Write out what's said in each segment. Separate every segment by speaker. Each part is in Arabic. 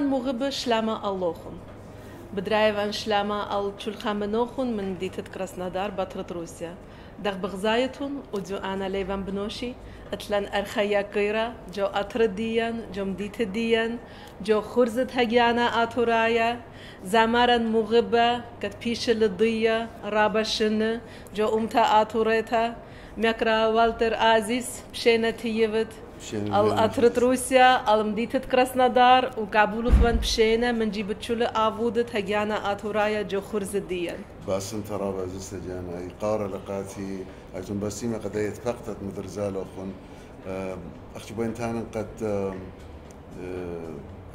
Speaker 1: Parjanan مغب شلاما اللوخن بدرايفان شلاما ال تشلخامنوخن من ديتت كراسنادار بطرة روسيا دغ بغزايتون وجو أنا ليفان بنوشي اتلان ارخيا كيرا جو اترديان جو مديت ديان جو خرزت هجانا اتورايا زمارا مغبة كت بيش للضية رابا شن جو امتا اتوريتا ميكرا والتر ازيس بشينا تيفت ال اترت روسيا ال مديتت كراسنادار وكابول خوان بشينا من جيبت شول افودت هجانا اتورايا جو خرز ديان
Speaker 2: باسن ترى بازست جانا يقار لقاتي اجن بسيمه قد يتفقدت مدرزال اخون أختي بوين تانا قد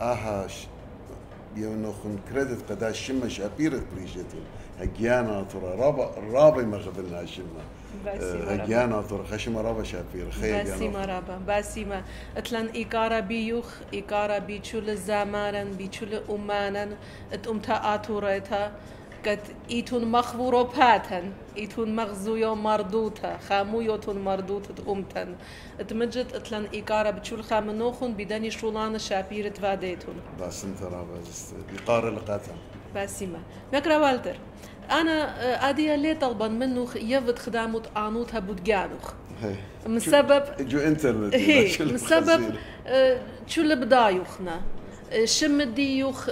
Speaker 2: أها يونخن كريدت قد شمش ابيرت بريشتين هجانا ترى رابا رابا ما قبلنا شمه هجانا ترى خشمه رابا شابير
Speaker 1: خير باسيما رابا باسيما أتلان إيكارا بيوخ إيكارا بيچول زامارن بيچول أمانن. أت أمتا آتوريتا. قد إيتون مخبورو باتن إيتون مغزويو مردوتا. خامويوتون مردوتا أمتن. اتمجد أتلان إيكارا بتشول خامنوخن بدني شولان شابير تفاديتون
Speaker 2: بس انت رابا ايقارا لقاتن
Speaker 1: باسيما مكرا والتر أنا ادي لي طلبا منه يفت خداموت آنوت بودجانوخ من سبب
Speaker 2: جو إنترنت
Speaker 1: من سبب شو اللي بدايوخنا؟ شم ديوخ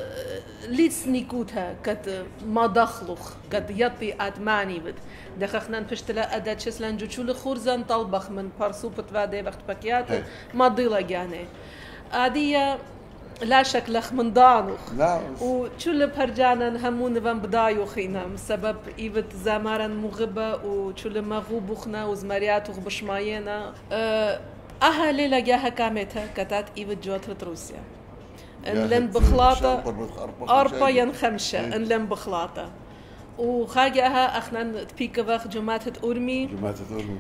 Speaker 1: ليتس نيكوتها كت ما دخلوخ كت يطي ادماني بد دخخنا نفشتلا ادا تشسلان جو شو خورزان طلبخ من بارسو بتفادي وقت باكيات ما ضيلا جاني. أدية لا شك لخ من دانوخ.
Speaker 2: لا.
Speaker 1: وشل برجانا همون فان بدايو خينا سبب ايفت زمارا مغبة وشل مغوبوخنا وزمارياتوخ بشماينا أها ليلة جاها كامتها كتات ايفت جوترة روسيا ان لن بخلاطة أربا ين خمسة ان لن بخلاطة وخاجها اخنا تبيك وخ جماعة أورمي
Speaker 2: جماعة أورمي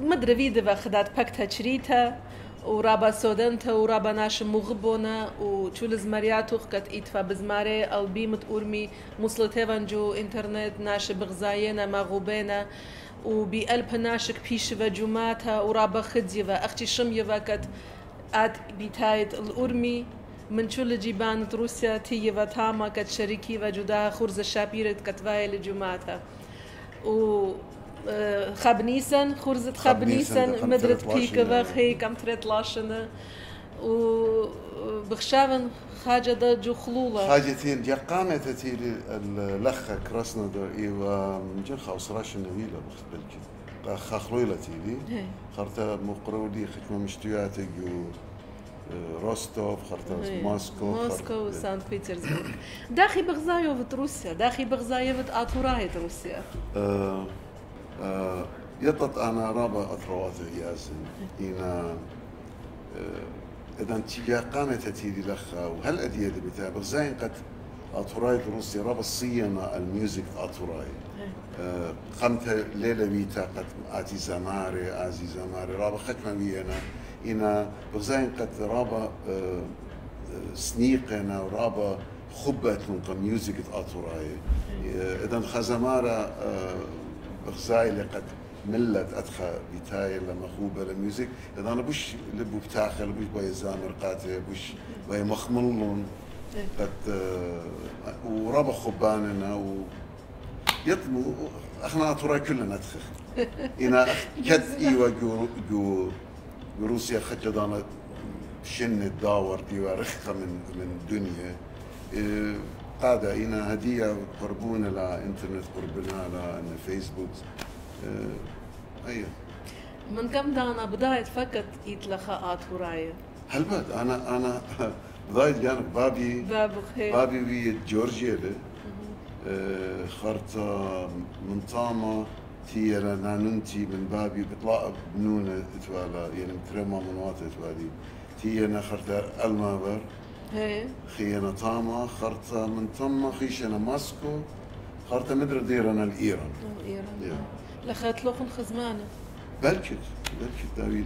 Speaker 1: ومدري فيدا وخدات باكتا تشريتها ورابا سودنتا ورابا ناش مغبونا وشول زمارياتوخ كت إتفا بزماري البيمت أورمي مسلتيفان جو انترنت ناش بغزاينا مغوبينا وبي ألب ناشك بيشفا جماتا ورابا خديفا أختي شميفا كت آت بيتايت الأورمي من شو جيبان روسيا تيفا تاما كت شريكي وجودا خرز الشابيرت كتفاي لجماتا و خبنيسن خرزت خبنيسن مدرت بيك بخي كم تريت لاشنا و بخشافن حاجة دا جو خلولة
Speaker 2: حاجة تير جا قامة تير الأخ كراسنا دو إيوا مجن خاوس راش النبيلة بخت بلكي خاخلويلة تيلي خرطة مقرودي مشتوياتي جو روستوف خرطة موسكو
Speaker 1: موسكو وسانت بيترسبورغ داخي بغزايو روسيا داخي بغزايو اتوراي روسيا
Speaker 2: أه يطط أنا رابع أثروات ياسن إنا إذا تيجا قامة تتيري لخا وهل أدية بتاع زين قد أطراي روسي رابع صينا الميوزك أطراي قمت ليلة بيتا قد آتي زماري آزي زماري رابع ختمة بينا إنا. بغزاين قد رابع سنيقنا ورابع خبت من ميوزك أطراي إذا خزمارة بغزاي قد ملت ادخى بتاي لما خوبة الميوزك إذا أنا بوش لبو بتاخل بوش باي زامر قاتل بوش باي مخملون. قد آه، وربا خباننا و يطمو إحنا ترى كلنا ادخل إنا كد إيوا جو جو روسيا خجدانا شن الداور ديوار من من دنيا. إيه، قادة إنا هدية قربونا لا إنترنت قربنا لا فيسبوك. آه أيوة.
Speaker 1: من كم دانا بداية فكت يتلخاءات وراية؟
Speaker 2: هل بعد؟ أنا أنا بداية جانب. بابي
Speaker 1: بابي
Speaker 2: بابي وي جورجيا آه خرطة من طامة تي نانونتي من بابي بطلع بنونة توالا يعني مترمى من وات توالي تي أنا خرطة ألمابر. خينا تاما خرطة من تما خيشنا ماسكو خرطة مدر ديرنا الإيران
Speaker 1: إيران. لخات لوخن خزمانة.
Speaker 2: بلكت بلكت داويلي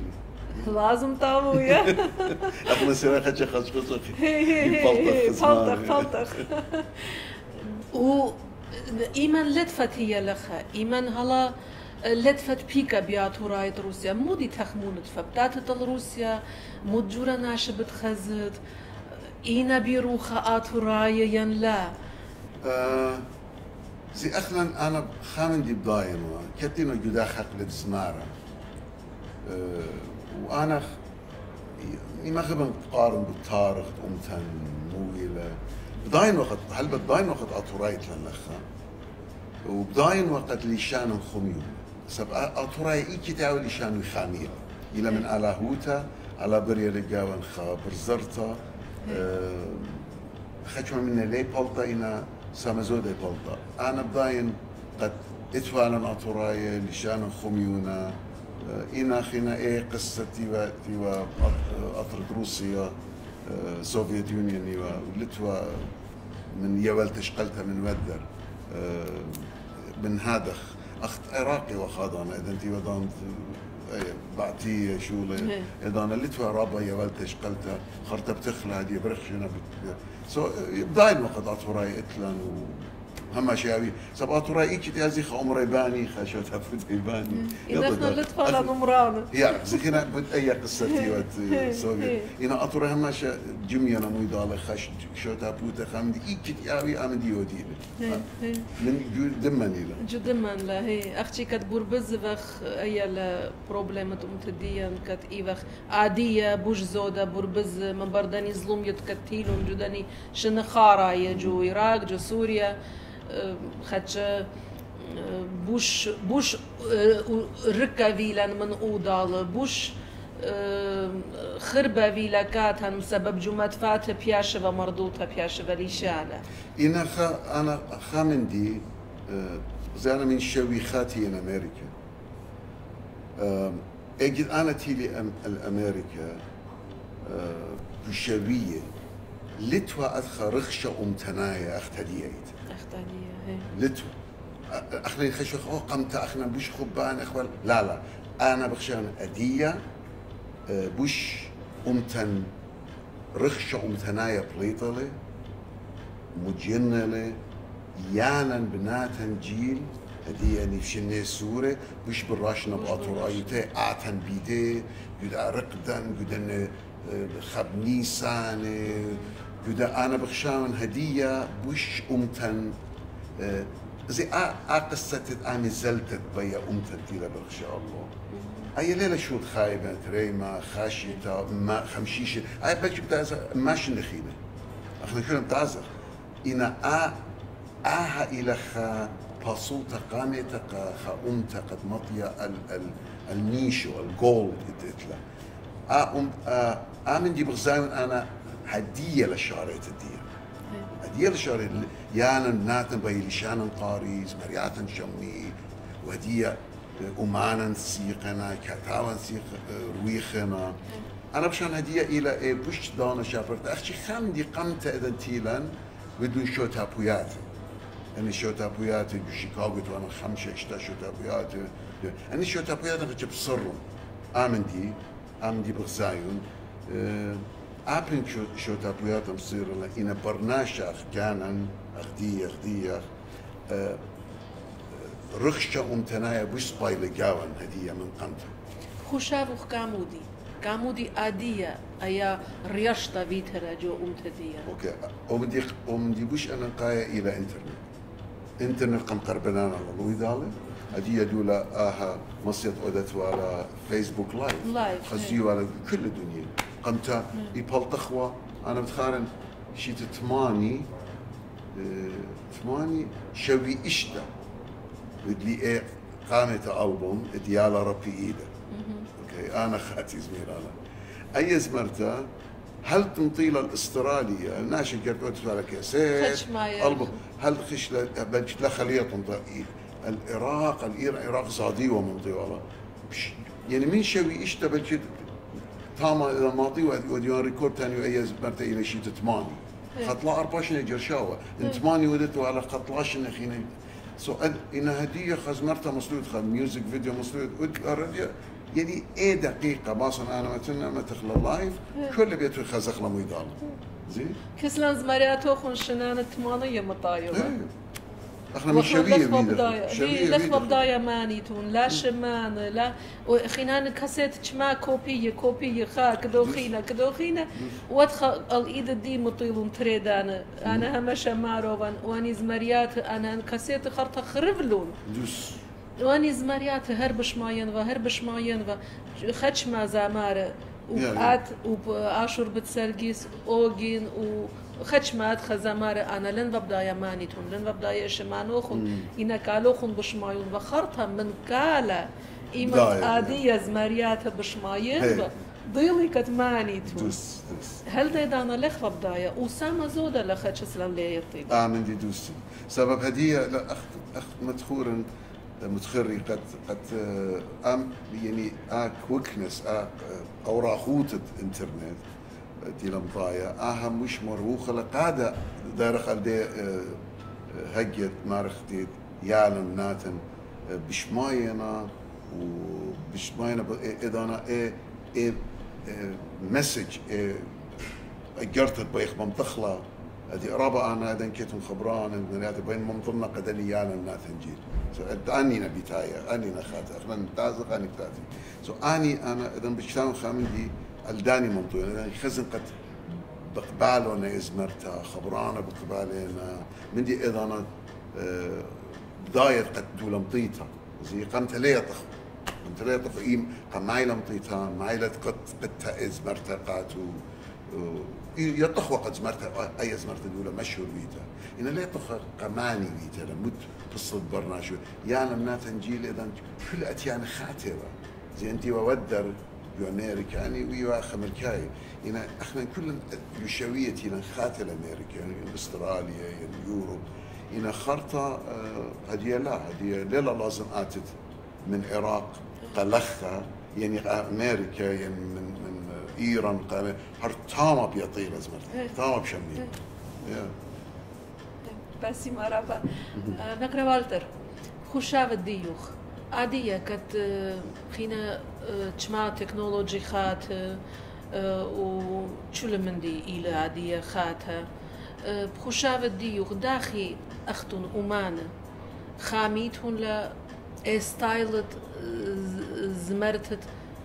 Speaker 1: لازم طاوية
Speaker 2: إحنا سيرا خدش خدش خدش
Speaker 1: فلطخ فلطخ و إيمان لدفت هي لخا. إيمان هلا لدفت بيكا بيات رايت روسيا. مودي تخمونت فبتاتت روسيا مود جورا ناشبت خزت. إينا بيروخا آتوراي ين لا
Speaker 2: آه زي أخلا أنا خامن دي بداين كتينو جدا حقل سنارة آه وأنا ما خبن قارن بالتاريخ أمتن مويلة بداين وقت هل بداين وقت أطورايت لنخا وبداين وقت ليشان خميو. سب أطوراي إي كتاوي ليشان خاميل إلى من على هوتا على بريا لقاون خا برزرتا. آه خشوا من لي بولتا إنا سامزودي بولتا أنا بداين قد اتفانا أطوراي ليشان خميونا إنا خينا إيه قصة تيوا تيوا أطرد روسيا سوفيت يونيون ولتوا من يول تشقلتها من ودر من هادخ. أخت عراقي وخاضنا إذا أنت ودان بعتي شو إذا أنا لتوا رابا يول تشقلتها خرطة بتخلى هدي برخشنا سو بداين وقت أطوراي إتلان و هم شاوي سبعة رأي كي تازي خمر باني خشوت هفت باني
Speaker 1: إذا إحنا لطفا نمرانا
Speaker 2: يا زخينا بد أي قصة تيوت سوغي إنا أطرى هم شا جميع أنا مي دال خش شوت هبوت خم دي إيك تياوي أم ديودي من جو دمني لا
Speaker 1: جو دمن لا هي أختي كت بربز وخ أي لا بروبلمة متديا كت إيوخ عادية بوش زودة بربز من برداني ظلم يتكتيلون جداني شنخارا يجو عراق جو سوريا خدش بوش بوش ركا فيلان من أودال بوش خربة فيلا كاتن سبب جمعت فات بياشة ومردوطة بياشة وليشانة
Speaker 2: إنا خا أنا خامندي زي أنا من شويخاتي إن أمريكا أجد أنا تيلي أم الأمريكا بشوية لتوا أدخل رخشة أمتنايا أختديت
Speaker 1: أختانية
Speaker 2: لتو. اخنا يخشوا خو قمت اخنا بوش خبان اخوال لا لا. أنا بخشان أدية بوش أمتن رخشة امتنايا بليطلة مجنلة يانا بناتن جيل هدي يعني في شنة سورة بوش براشنا بأطور آيوتي آتن بيدي قد رقدن قد خبنيسان قد أنا بخشان هدية بوش أمتن زي آ قصة آمي زلتت بيا أمتن تيلا بخشى الله. أي ليلة شو خايبة تريما خاشيتا ما خمشيشة. أي بكش بتازا ماش نخيلة أخنا كنا بتازا إنا آ آها إلى خا باسوتا قامتا خا قد مطيا ال ال النيشو الجولد اتلا آ أم آ آمن دي بغزاون أنا هدية لشارة الدية هدية لشارة يانا ناتن بي لشانا قاريز مرياتن شمي وهدية أمانا سيقنا كتاوا سيق رويخنا. أنا بشان هدية إلى إيه بوش دانا شافرت. أخشي خمدي قمت إذا تيلان بدون شو تابوياتي يعني شو تابوياتي بشيكاغو وأنا خمسة اشتا شو تابوياتي يعني شو تابوياتي خشب بصرهم آمن دي آمن دي بغزايون. أبن شو شو تابويات مصير إن برناشا كان أخدية أخدية رخشة أمتنايا بوش بايلة جاوان هدية من قمتا
Speaker 1: خشاب كامودي كامودي آدية أيا رياشتا فيترا جو أمتدية
Speaker 2: أوكي أمدي أمدي بوش أنا قاية إلى إنترنت إنترنت قم قربنا على لوي ذالي هدية دولا آها مصيت أودت على فيسبوك لايف
Speaker 1: لايف،
Speaker 2: خزيو على كل الدنيا قمتا يبال تخوى أنا بتخارن شيت ثماني آه، ثماني شوي إشتا. بدلي إيه قامت ألبوم ديالا ربي إيدا. أوكي أنا خاتي زميل أنا. أي زمرتا هل تنطيل الاسترالية ناشي قرقوت على
Speaker 1: معي.
Speaker 2: ألبوم. هل خش لا خليه تنطي؟ العراق العراق زادي ومنطي والله. يعني من شوي إشتا بلش تاما إذا ماضي وديون ريكورد تاني أي زمرتا إلى شيء تماني خطلا أرباشن جرشاوة إن تماني ودتو على خطلاشن خينا سو أد- إن هدية خزمرتا مسلود خد. ميوزك فيديو مسلود ود- يعني إيه دقيقة؟ باصن أنا ما تخلى لايف كل بيت خزخ له ميدان؟ زين؟
Speaker 1: كسلان زمرياتو خون شنانة تمانية مطايوة.
Speaker 2: إيه. إحنا مش شبيه
Speaker 1: لخبة
Speaker 2: بيدا.
Speaker 1: بداية
Speaker 2: شبيه
Speaker 1: دي لخبة
Speaker 2: بيدا.
Speaker 1: بداية مانيتون لا شمان لا وخينا كاسيت شما كوبية كوبية خا كدوخينا كدوخينا وادخل الإيد دي مطيلون تريدانا أنا هم شماروان واني زمريات أنا كاسيت خرطة خرفلون.
Speaker 2: دوس
Speaker 1: واني زمريات هربش ماين و هربش ماين و خدش ما زامارة
Speaker 2: يعني.
Speaker 1: وبقات وباشور بتسرقيس اوجين و خدش ما ادخل زمارة أنا لن ببدا يمانيتون لن ببدا يشمانوخن إنا كالوخن بشمايون وخرطها من إيمت
Speaker 2: بداية.
Speaker 1: آدية زمريات بشماين
Speaker 2: هي.
Speaker 1: ضيلي كتمانيتون
Speaker 2: دوس دوس
Speaker 1: هل ديدانا لخ بداية وسامة زودة لخدش سلام لي يطيب
Speaker 2: آه من دي دوس سبب هدية لا اخ اخ مدخور متخري قد قد ام يعني اك وكنس اك اورا خوتة انترنت دي لمطايا آها مش مروخة لقادة. دار خلدي آه، هجت مارخ دي يعلم ناتن آه، بشماينا وبشماينا ب- اذا أنا إيه إيه مسج إيه اجرت بيخ منطخلة هذه رابع آنا اذا كنتم خبران إن هذا بين منظمنا قدني يانا ناثنجيل سو أني نبيتايا أني نخات أخنا نتازق أني تاتي سو أني آنا اذا بشتان خامن دي الداني منطوي. اذا خزن قد بقبالنا ازمرتا خبرانا بقبالنا من دي إذا أنا آه، بداية قد دولمطيتا زي قمت ليه طخ قمت ليه طخ إيم قم معي لمطيتان معي لتقط قد ازمرتا قاتو. يطخ وقت زمرتا أي زمرتا دولا مشهور بيتا إن لا يطخ قماني بيتا لمد قصة برناش يا لم تنجيل إذا كل أتيان خاترة. زي أنت وودر يو أمريكا يعني ويو أخ أمريكاي. إن إحنا كل يشوية إن خاتل أمريكا يعني أستراليا يعني يوروب. إن خرطة آه، هدية لا هدية ليلة لازم آتت من العراق قلختها يعني أمريكا يعني من من إيران قال هر تاما بيطيل أزمر تاما بشمي yeah.
Speaker 1: باسي مرحبا. نقرأ والتر. خوشاف الديوخ عادية كت خينا تشمع تكنولوجي خات آه، وشول من دي إلى عادية خاتها؟ آه، بخوشاف الديوخ داخي أختن أمانة خاميتهن لا إستايلت زمرتت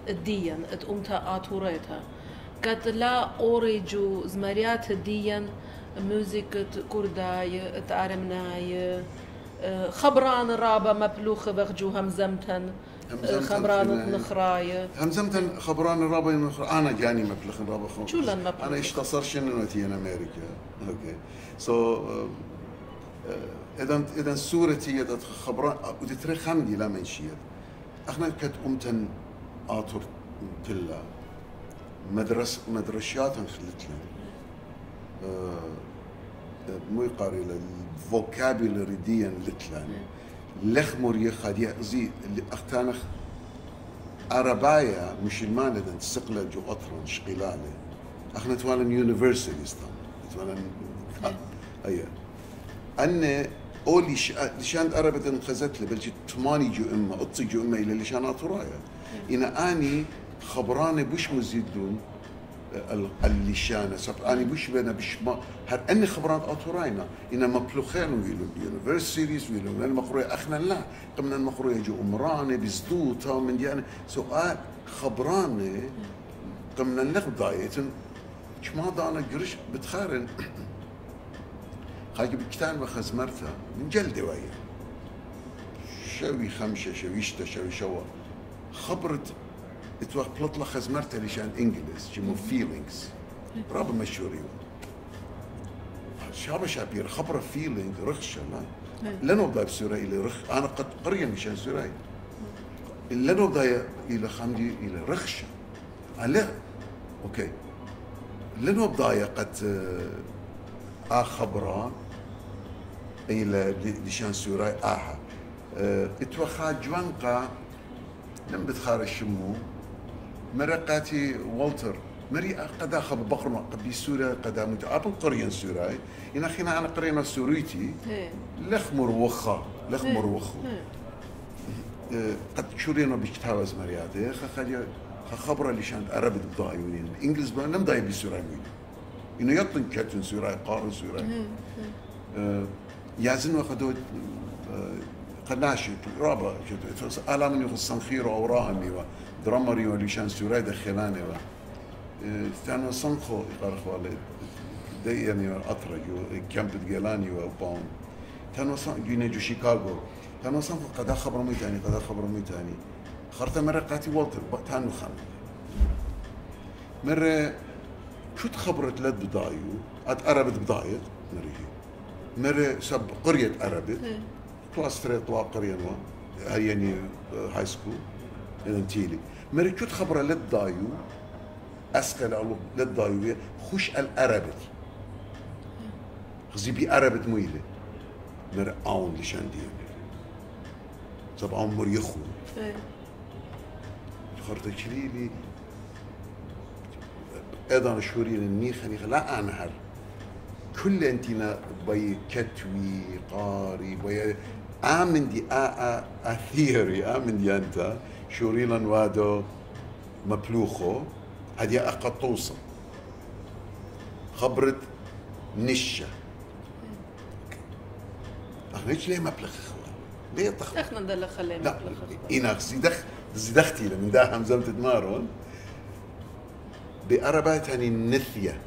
Speaker 1: الديان ات أمتا آتوريتها. قد لا أوريجو زمريات الديان موزيكة كرداي تعرمناي خبران رابا مبلوخ بخجو همزمتن خبران نخراي
Speaker 2: همزمتن خبران الرابع المخ- أنا جاني مبلغ الرابع خو.
Speaker 1: شو لن مبلغ؟
Speaker 2: أنا اشتصر شنو نتي ان أمريكا؟ أوكي. سو اذا اذا سورتي يدت خبران ودي تري خمدي لا منشيت إحنا كت أمتن اطر تلا. مدرس مدرسيات خلت لنا مو يقاري الفوكابيلري ديان لتلان لخ مريخ خدي زي اللي أختانخ عربايا مش المان اذا تسقلا جو أطرن شقيلالي إحنا توالن يونيفرسيتيز توالن أي. أن أولي ش... لشان عربة انخزت لي بلجي تماني جو اما أطي جو اما إلى لشان اطرايا إن آني خبراني بش مزيدون ال- اللشانة. سب اني بش بنا بش ما هر أني خبرات اطراينا ان مبلوخين ويلو يونيفرسيتيز ويلو من المقروية أخنا لا. قمنا المقروية جو أمراني بزدوتا من أنا سؤال خبراني. قمنا نقضايتن ما دانا قرش بتخارن. خاجب كتان وخزمرتها من جلدي ويا. شوي خمسة شوي شتا شوي شوا. خبرت أتوقع بلطلة خزمرتها لشان انجلس جمو فيلينجز رابا مشهوري شابة شابير خبرة فيلينج رخشة لا لانو بدا بسوراي إلى رخ أنا قد قرية مشان سوراي لانو بدا إلى خمدي إلى رخشة على أوكي لانو بدا قد آه خبرة إلى لشان سوراي آها آه اتوخا جوانقا لم بتخار الشمو مرقاتي والتر مري قد خب بقر قبي سوريا قد مت ابل قريان سوراي إن خينا أنا قرينا سوريتي. لخ مروخة لخ
Speaker 1: إيه.
Speaker 2: مروخة
Speaker 1: إيه.
Speaker 2: آه، قد شورينا بيشتاوز مريادة خخلي خبرة لشان عربي بضايونين انجلز ما لم ضاي بسوراي وين إنه يطن كاتن سوراي قارن سوراي آه، يازن وخدود قناشي رابا الا من يخصن خير أو رامي ولي شان سوري دخلاني و تانو صنخو يقرخ والي دي يعني اطرج كامب جيلاني وباون تانو صن جو شيكاغو تانو صنخو قد خبر مي تاني قد خبر مي تاني خرت مرة قاتي والتر تانو خان مرة شو تخبرت لد بدايو اتقربت بدايت مريجي مرة سب قرية قربت كلاس 3 طوا قرية هاي يعني هاي سكول انتيلي. مرة شو تخبر لد دايو اسكن علو لد دايو خوش القربت خزي بي قربت مويلة مرة اون لشان دي اون مر يخو خرطة كليلي أيضا شوري النيخ لا انهر كل انتنا بي كتوي قاري بي امن دي ا ا ثيوري امن دي انت شوريلا وادو مبلوخو هدي اقطوصة خبرت نشة اخنيش ليه مبلغ اخوان ليه
Speaker 1: تخ اخنا ندل خليه
Speaker 2: مبلغ اينا زيدخ زيدختي من ده همزمت تمارون. بأربعة هني نثية.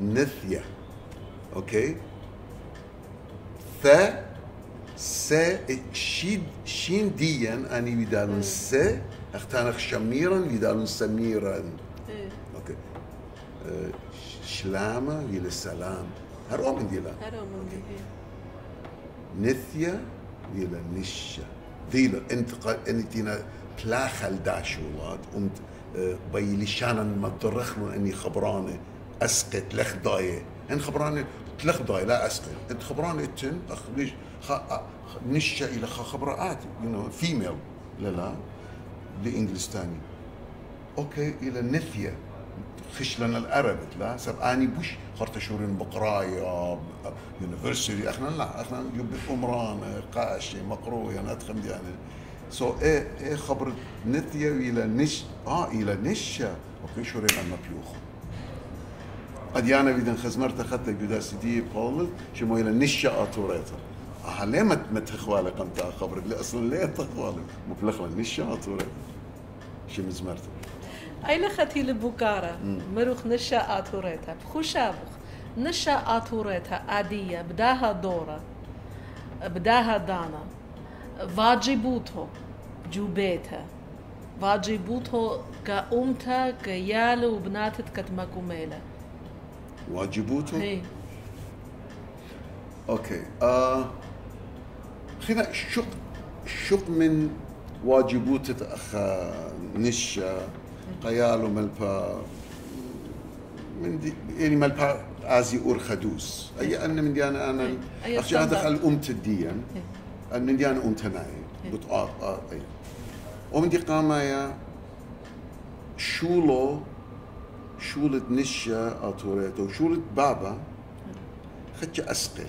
Speaker 2: نثية. أوكي؟ ث س شيد شين ديا اني يدالون س اختانخ شميرا يدالون سميرا أوكي أه. شلامة يلا السلام هرو من ديلا
Speaker 1: هرو من ديلا
Speaker 2: نثية يلا نشة ديلا انت انتينا بلاخل داشولات ومت بي لشانا ما ترخلون اني خبرانه اسقط لخ ضايه ان خبرانه تلخ ضايه لا اسقط. انت خبرانه تن اخ ليش نشأ إلى خبرات يو نو فيميل لا لا ثاني أوكي إلى نثية. خش لنا الاربت لا سب آني بوش. خرت شورين بقرايا يونيفرسيتي إحنا لا إحنا يب عمران قاشي مقروية ندخل يعني سو so, إيه إيه خبر نتيا إلى نش آه إلى نشأ. أوكي شو رينا مبيوخ أديانا بيدن خزمرت خدت جدا سيدي بولد شو إلى نشأ أتوريتا. آه ليه ما تخوالي قمت خبرك ليه أصلا ليه تخوالي مبلغ نشا اتوريتا شو مزمرت.
Speaker 1: أي لختي لبوكارا مروخ نشا آتوريتا. بخوشابخ نشا آتوريتا. عادية بداها دورة. بداها دانا. واجبوتو جوبيتا. واجبوتو كأمتا كيال وبناتت كتمكوميلة
Speaker 2: واجبوتو؟
Speaker 1: هي.
Speaker 2: أوكي. آه خلينا شق شق من واجبوت اخ نشا قيال وملبا من دي يعني ملبا ازي أور خدوس. أي أن من دي أنا أنا اخشى هذا الامت الديان من دي أنا امت ناي بتقاط أي. ومن دي قاما يا شولو شولة نشا آتوريتو شولة بابا خدش أسقل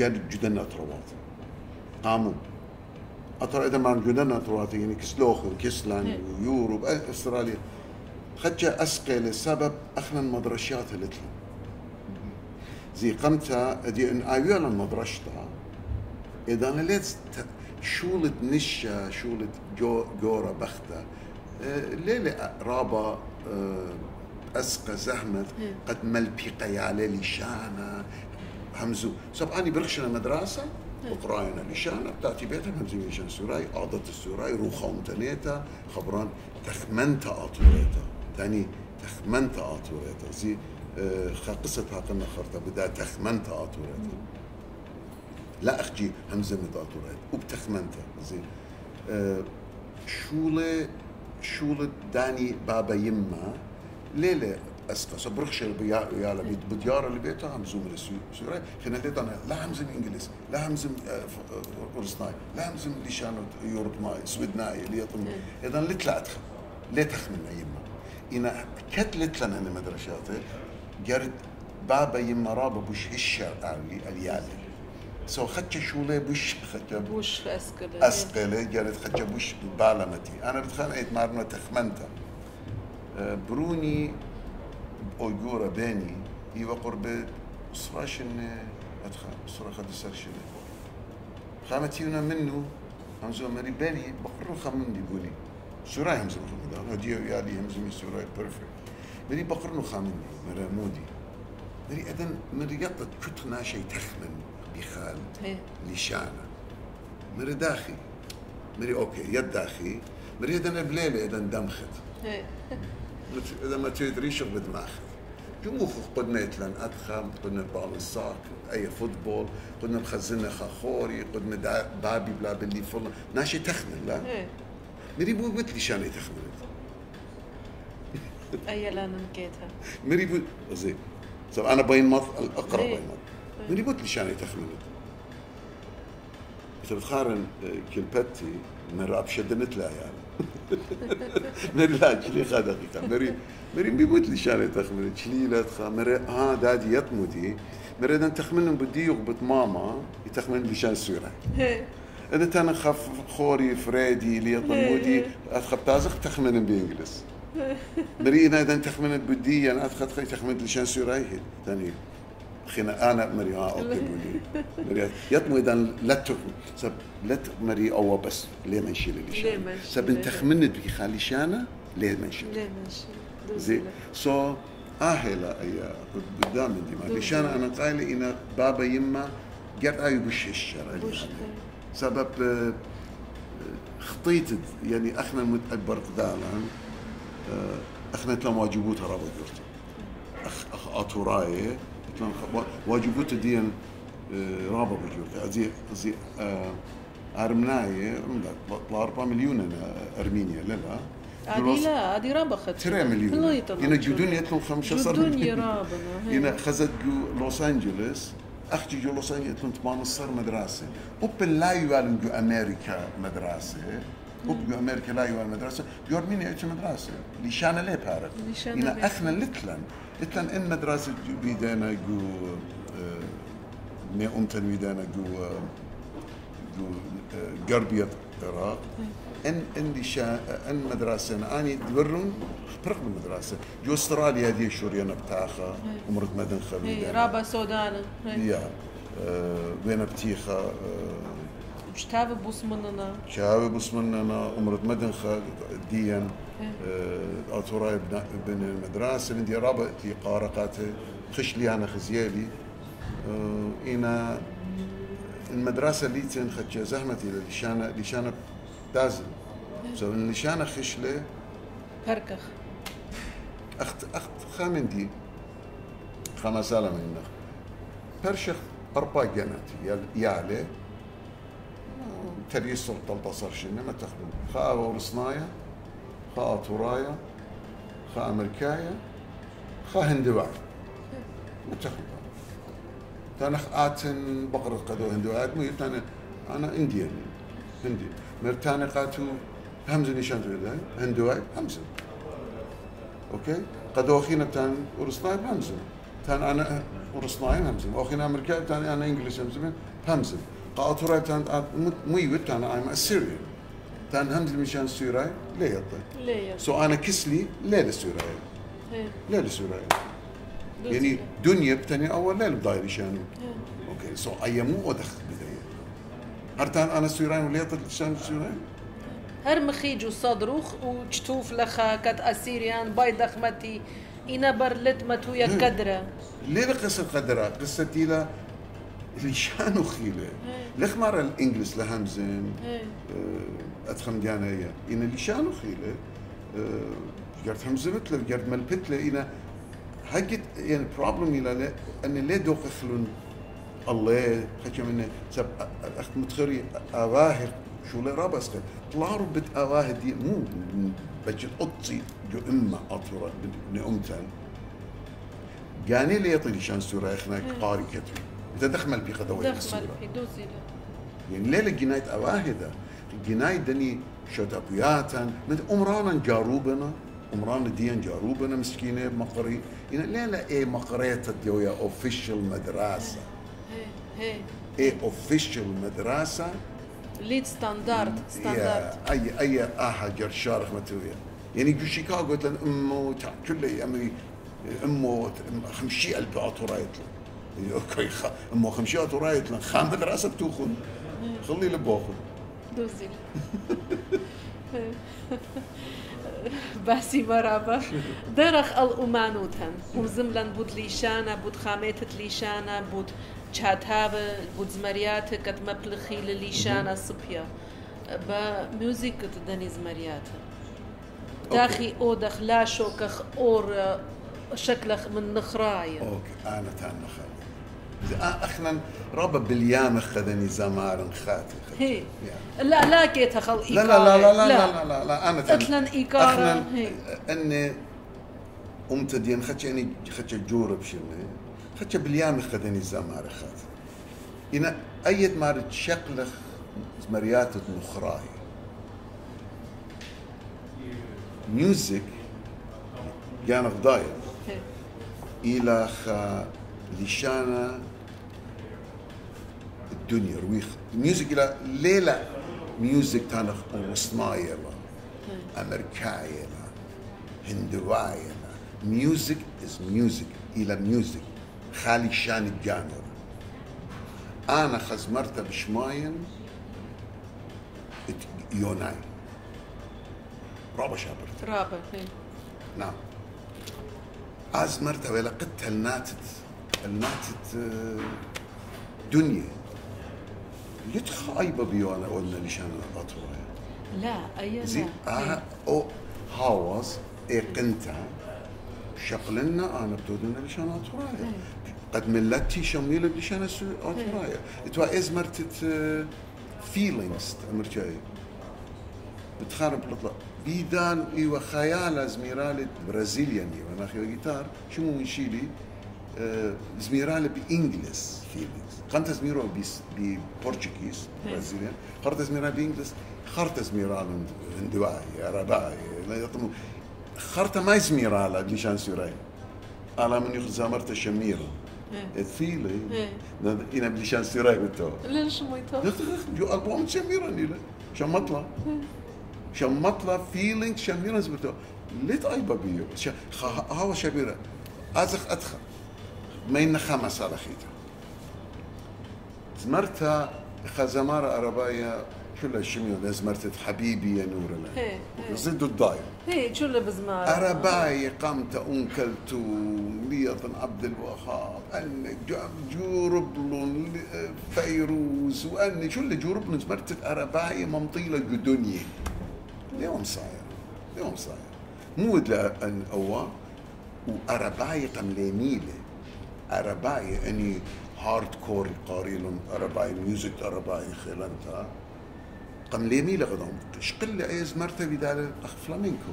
Speaker 2: قال جدنا اطروات قاموا اطر إذا ما جدنا اطروات يعني كسلوخ وكسلان ويوروب أستراليا. خدش اسقل السبب اخنا اللي زي قمتا دي إن ايولا المدرشتا. إذا أنا ليت شولة نشا شولة جو جورا بختا. ليلة رابا أسقى زحمت قد ملبي قيالة لشانا همزو. سب أني برخشنا مدرسة. وقراينا لشانا بتاعتي بيتها همزي ميشان سوراي عضت السوراي روخا ومتنيتا خبران تخمنتا آتوريتا تاني تخمنتا آتوريتا زي قصتها قلنا خرطة بدا تخمنتا آتوريتا لا أخجي همزة مداتوريتا وبتخمنتا زي شولة شولة داني بابا يما ليلة اسقى صبرخش يا يا بديار اللي بيتها همزوم السوري خلينا ليتنا لا همزم إنجليز لا همزم اورسناي لا همزم ليشانو يوروب ماي سويدناي اللي يطم اذا لتلا أدخل ليه تخمن يما إنا كت لتلنا أنا مدرساتي جرد بابا يما رابا بوش هشة أليالي. سو خدش شولي بوش خدش
Speaker 1: بوش اسكله
Speaker 2: اسكله جرد خدش بوش بالمتي أنا بتخانقت مارنا تخمنتا بروني اوجورا باني هي قرب صراشن أدخل بصراحه قد يصير شنو خامتينا منه همزو مري بالي بقرو خمن دي بوني. سوراي همزو خمن هدي يالي همزو من سوراي بيرفكت مري بقرنو خامن مرا مودي. مري أدن مري يطت كتنا شيء تخمن بخال
Speaker 1: إيه.
Speaker 2: لشانة. مري داخي. مري أوكي يد داخي. مري أدن بليلة أدن دمخت.
Speaker 1: إيه.
Speaker 2: إذا ما تدري شو بدماغك جموخ قدنا يتلن أدخم قدنا بال الساك أي فوتبول قدنا مخزنة خاخوري قدنا بابي بلا باللي فلان. ناشي تخمن لا؟
Speaker 1: إيه.
Speaker 2: مري بو بتلي شاني تخمنت
Speaker 1: أي لا نمكيتها
Speaker 2: مري بو زين طب أنا بين مض الاقرب
Speaker 1: إيه.
Speaker 2: بين مض مري بوتلي شاني تخمنت انت بتقارن آه، كلبتي مرة بشدنت لا يعني. مري لا خا دقيقة مري مري بيموت لي شاني تخمن شلي لا تخا؟ مري ها دادي يطمدي مري اذا تخمن بدي يغبط ماما يتخمن شان سورة
Speaker 1: إيه.
Speaker 2: اذا تانا خف خوري فريدي لي طمودي ادخل تازخ تخمن بانجلس مري اذا اذا تخمن بدي ادخل تخي تخمن شان سورة مري يطمو اذا لا تخمن سب لا مري أو بس ليه ما نشيل اللي
Speaker 1: نشيل؟
Speaker 2: سب انت تخمنت بي خالي شانه ليه ما نشيل؟
Speaker 1: ليه ماشي
Speaker 2: زي سو آهلا اي قدام دي. ما لشان أنا قايل إن بابا يما قرأ أي بش الشر سبب آه، خطيت يعني أخنا متأبر قدالا آه، أخنا تلام واجبوت رابط أخ أخ اتوراي تلام خ- واجبوت ديان آه، رابط قلت زي زي آه، أرمناي طلع 4 مليون أرمينيا. لا لا.
Speaker 1: هذه لا هذه رابخت
Speaker 2: ترى مليون. هنا جودون يطلع 15
Speaker 1: جودون رابنا
Speaker 2: هنا خزت جو لوس انجلوس أختي جو لوس انجلوس 18 مدرسة. وبن لا يوالن جو أمريكا مدرسة. وب جو أمريكا لا يوالن مدرسه جو ارمينيا اتش مدرسه لشان ليه بارك
Speaker 1: لشان ليه.
Speaker 2: هنا اخنا لتلن لتلن ان مدرسه جو آه، مي امتن بيدانا جو آه، غربيه العراق ان ان شا ان مدرسه اني دبرون برق بالمدرسة جو استراليا دي شورينا بتاخا عمرت مدن. خبيبه
Speaker 1: رابا سودانا
Speaker 2: يا وين بتيخا
Speaker 1: شتاب بوسمننا
Speaker 2: شاوي بسمننا عمرت مدن خ ديان اتوراي بن المدرسة من دي رابط تي قارقاته خش لي أنا خزيالي أنا المدرسة اللي تن خدش زحمتي لشانا لشانا دازل سو لشانا خشله
Speaker 1: بركخ
Speaker 2: اخت اخت خامندي خمسالة من برشخ أربع جنات يالي تري سلطة البصر شنو؟ ما تخدم خا ورصنايا خا تورايا خا أمريكايا خا هندواي ما تخدم تانا آتن بقرة قدو هندواي مو تانا أنا إنديان. هندي. مرتانا قاتو همزة نشان تريد هندواي همزة. أوكي؟ قد اوخينا تان ورصناي بهمزم تان أنا ورصناي همزم اوخينا أمريكا تان أنا انجلش قاطورة تان ميوت تان ايم اسيريان تان همزم مشان سوراي ليه يطي
Speaker 1: ليه
Speaker 2: سو أنا كسلي ليه لسوراي
Speaker 1: إيه.
Speaker 2: ليه لسوراي يعني دنيا بتاني اول ليل بدايري شانو أوكي سو ايمو ودخ بدايه هرتان أنا سوراي وليه يطي شان سوراي
Speaker 1: هر مخيج وصدروخ وشتوف لخا كت أسيريان باي دخمتي إنا برلت متو يا كدرة
Speaker 2: ليه قصة قدرة قصة تيلا اللي شانو خيلة ليخ مرة الإنجليز لهمزن
Speaker 1: إيه.
Speaker 2: آه، أتخم ديانا هي إن اللي شانو خيلة قرت همزمت له قرت ملبت له إنا هجت يعني بروبلم إلى لا أن ليه دوق خلون الله. خشم إنه سب أخت متخري أواهر شو له رابس خل طلعوا بت أواهر دي. مو بجل أطي جو إما أطرا بن أمتن قاني لي يطلي شان سورة إخنا قاري كتب إذا دخمل بقدوي
Speaker 1: دخمل
Speaker 2: السورة
Speaker 1: في دوزي
Speaker 2: يعني ليلة جنايت أواهدة. جنايت دني شد أبياتا من أمرانا جاروبنا أمرانا ديان جاروبنا مسكينة مقري. يعني ليلة إيه مقريتا ديويا أوفيشال مدرسة؟
Speaker 1: هي
Speaker 2: إيه أوفيشال مدرسة؟
Speaker 1: ليد ستاندارد ستاندارد
Speaker 2: أي أي آها جر شارخ متويا يعني جو شيكاغو قلت لن أمو تع كل أمري أمو خمشي ألف عطورة يطلع Mogen ze uit rijden, dan gaan we er als op toe
Speaker 1: gaan. Gelille bogen. Doezie. باسی بەرابە دەرەخ ئەڵ ئومانوتەن حوزم لەن بوت لیشانە بوت خامێتت لیشانە بوت چاتاوە بوت زمەریاتە کەتمە پلخی لە لیشانە سپە بە میوزیکت دەنی زمەریاتە داخی ئۆ دەخلاشۆ کە ئۆر شەکلە من
Speaker 2: نخرایە ئەتان نخە آه، اخنا رابا بليان خذني زمار خاتي
Speaker 1: هي. لا لا كيتها خل
Speaker 2: لا لا لا لا لا لا لا أنا
Speaker 1: قتلا ايكارا
Speaker 2: إني قمت ديان خدش يعني خدش جور بشني خدش بليان خذني زمار خاتي أنا أيد مار شكلخ مريات نخراي ميوزك جانغ داير إلى لشانا الدنيا رويخ. ميوزك إلى ليلة. ميوزك تانا وصنايا أمريكايا هندوايا ميوزك is music إلى ميوزك خالي شان الجانر. أنا خزمرت بشماين يوناي. رابا شابرت
Speaker 1: رابا
Speaker 2: نعم. از مرتبه لقيتها الناتت الناتت آه، دنيا. ljudska ajbabiona odna nişanlı atmaya.
Speaker 1: لا أي
Speaker 2: زي أه إيه. أو هاوز إيقنتا شقلنا أنا بتودنا لشان أطرايا قد ملتي شميلة لشان أطرايا إتوا إز مرتت فيلينغز أمريكاي بتخرب لطلع بيدان إيوا خيال أزميرالة برازيليان إيوا ناخيو جيتار شو مو شيلي؟ آه، زميرال بانجلس فيلينجز قنت زميرو ببرتوكيز إيه. برازيليان خرت زميرال بانجلس خرت زميرال هندواي عرباي لا يطمو خرت ما زميرال مشان سيراي على من يخذ زامرت الشميرة اتفيلي إنا مشان سيراي بتو.
Speaker 1: ليش ميتو؟
Speaker 2: يو البوم شميرة نيلا شو مطلع؟ إيه. شو مطلع فيلينجز شميرة بتو ليت أي بابيو هاو شميرة. أزخ أدخل. مین خەمە زمرتا خزمار أربايا شو لا شميو ناس حبيبي يا نورنا زدوا الضاي
Speaker 1: هي شو اللي بزمار
Speaker 2: عرباي قمت انكلت ليط عبد الوهاب ان جوربلون فيروز وان شو اللي جوربلون زمرتا عرباي ممطيلة الدنيا اليوم صاير اليوم صاير. مو أن اوا وعرباي قملانيله عرباية اني يعني هارد كور قاريلن عرباية ميوزك عرباية يعني خيلنتا قم لي ليمي لغدهم شقل أيز مرتبي دار فلامينكو.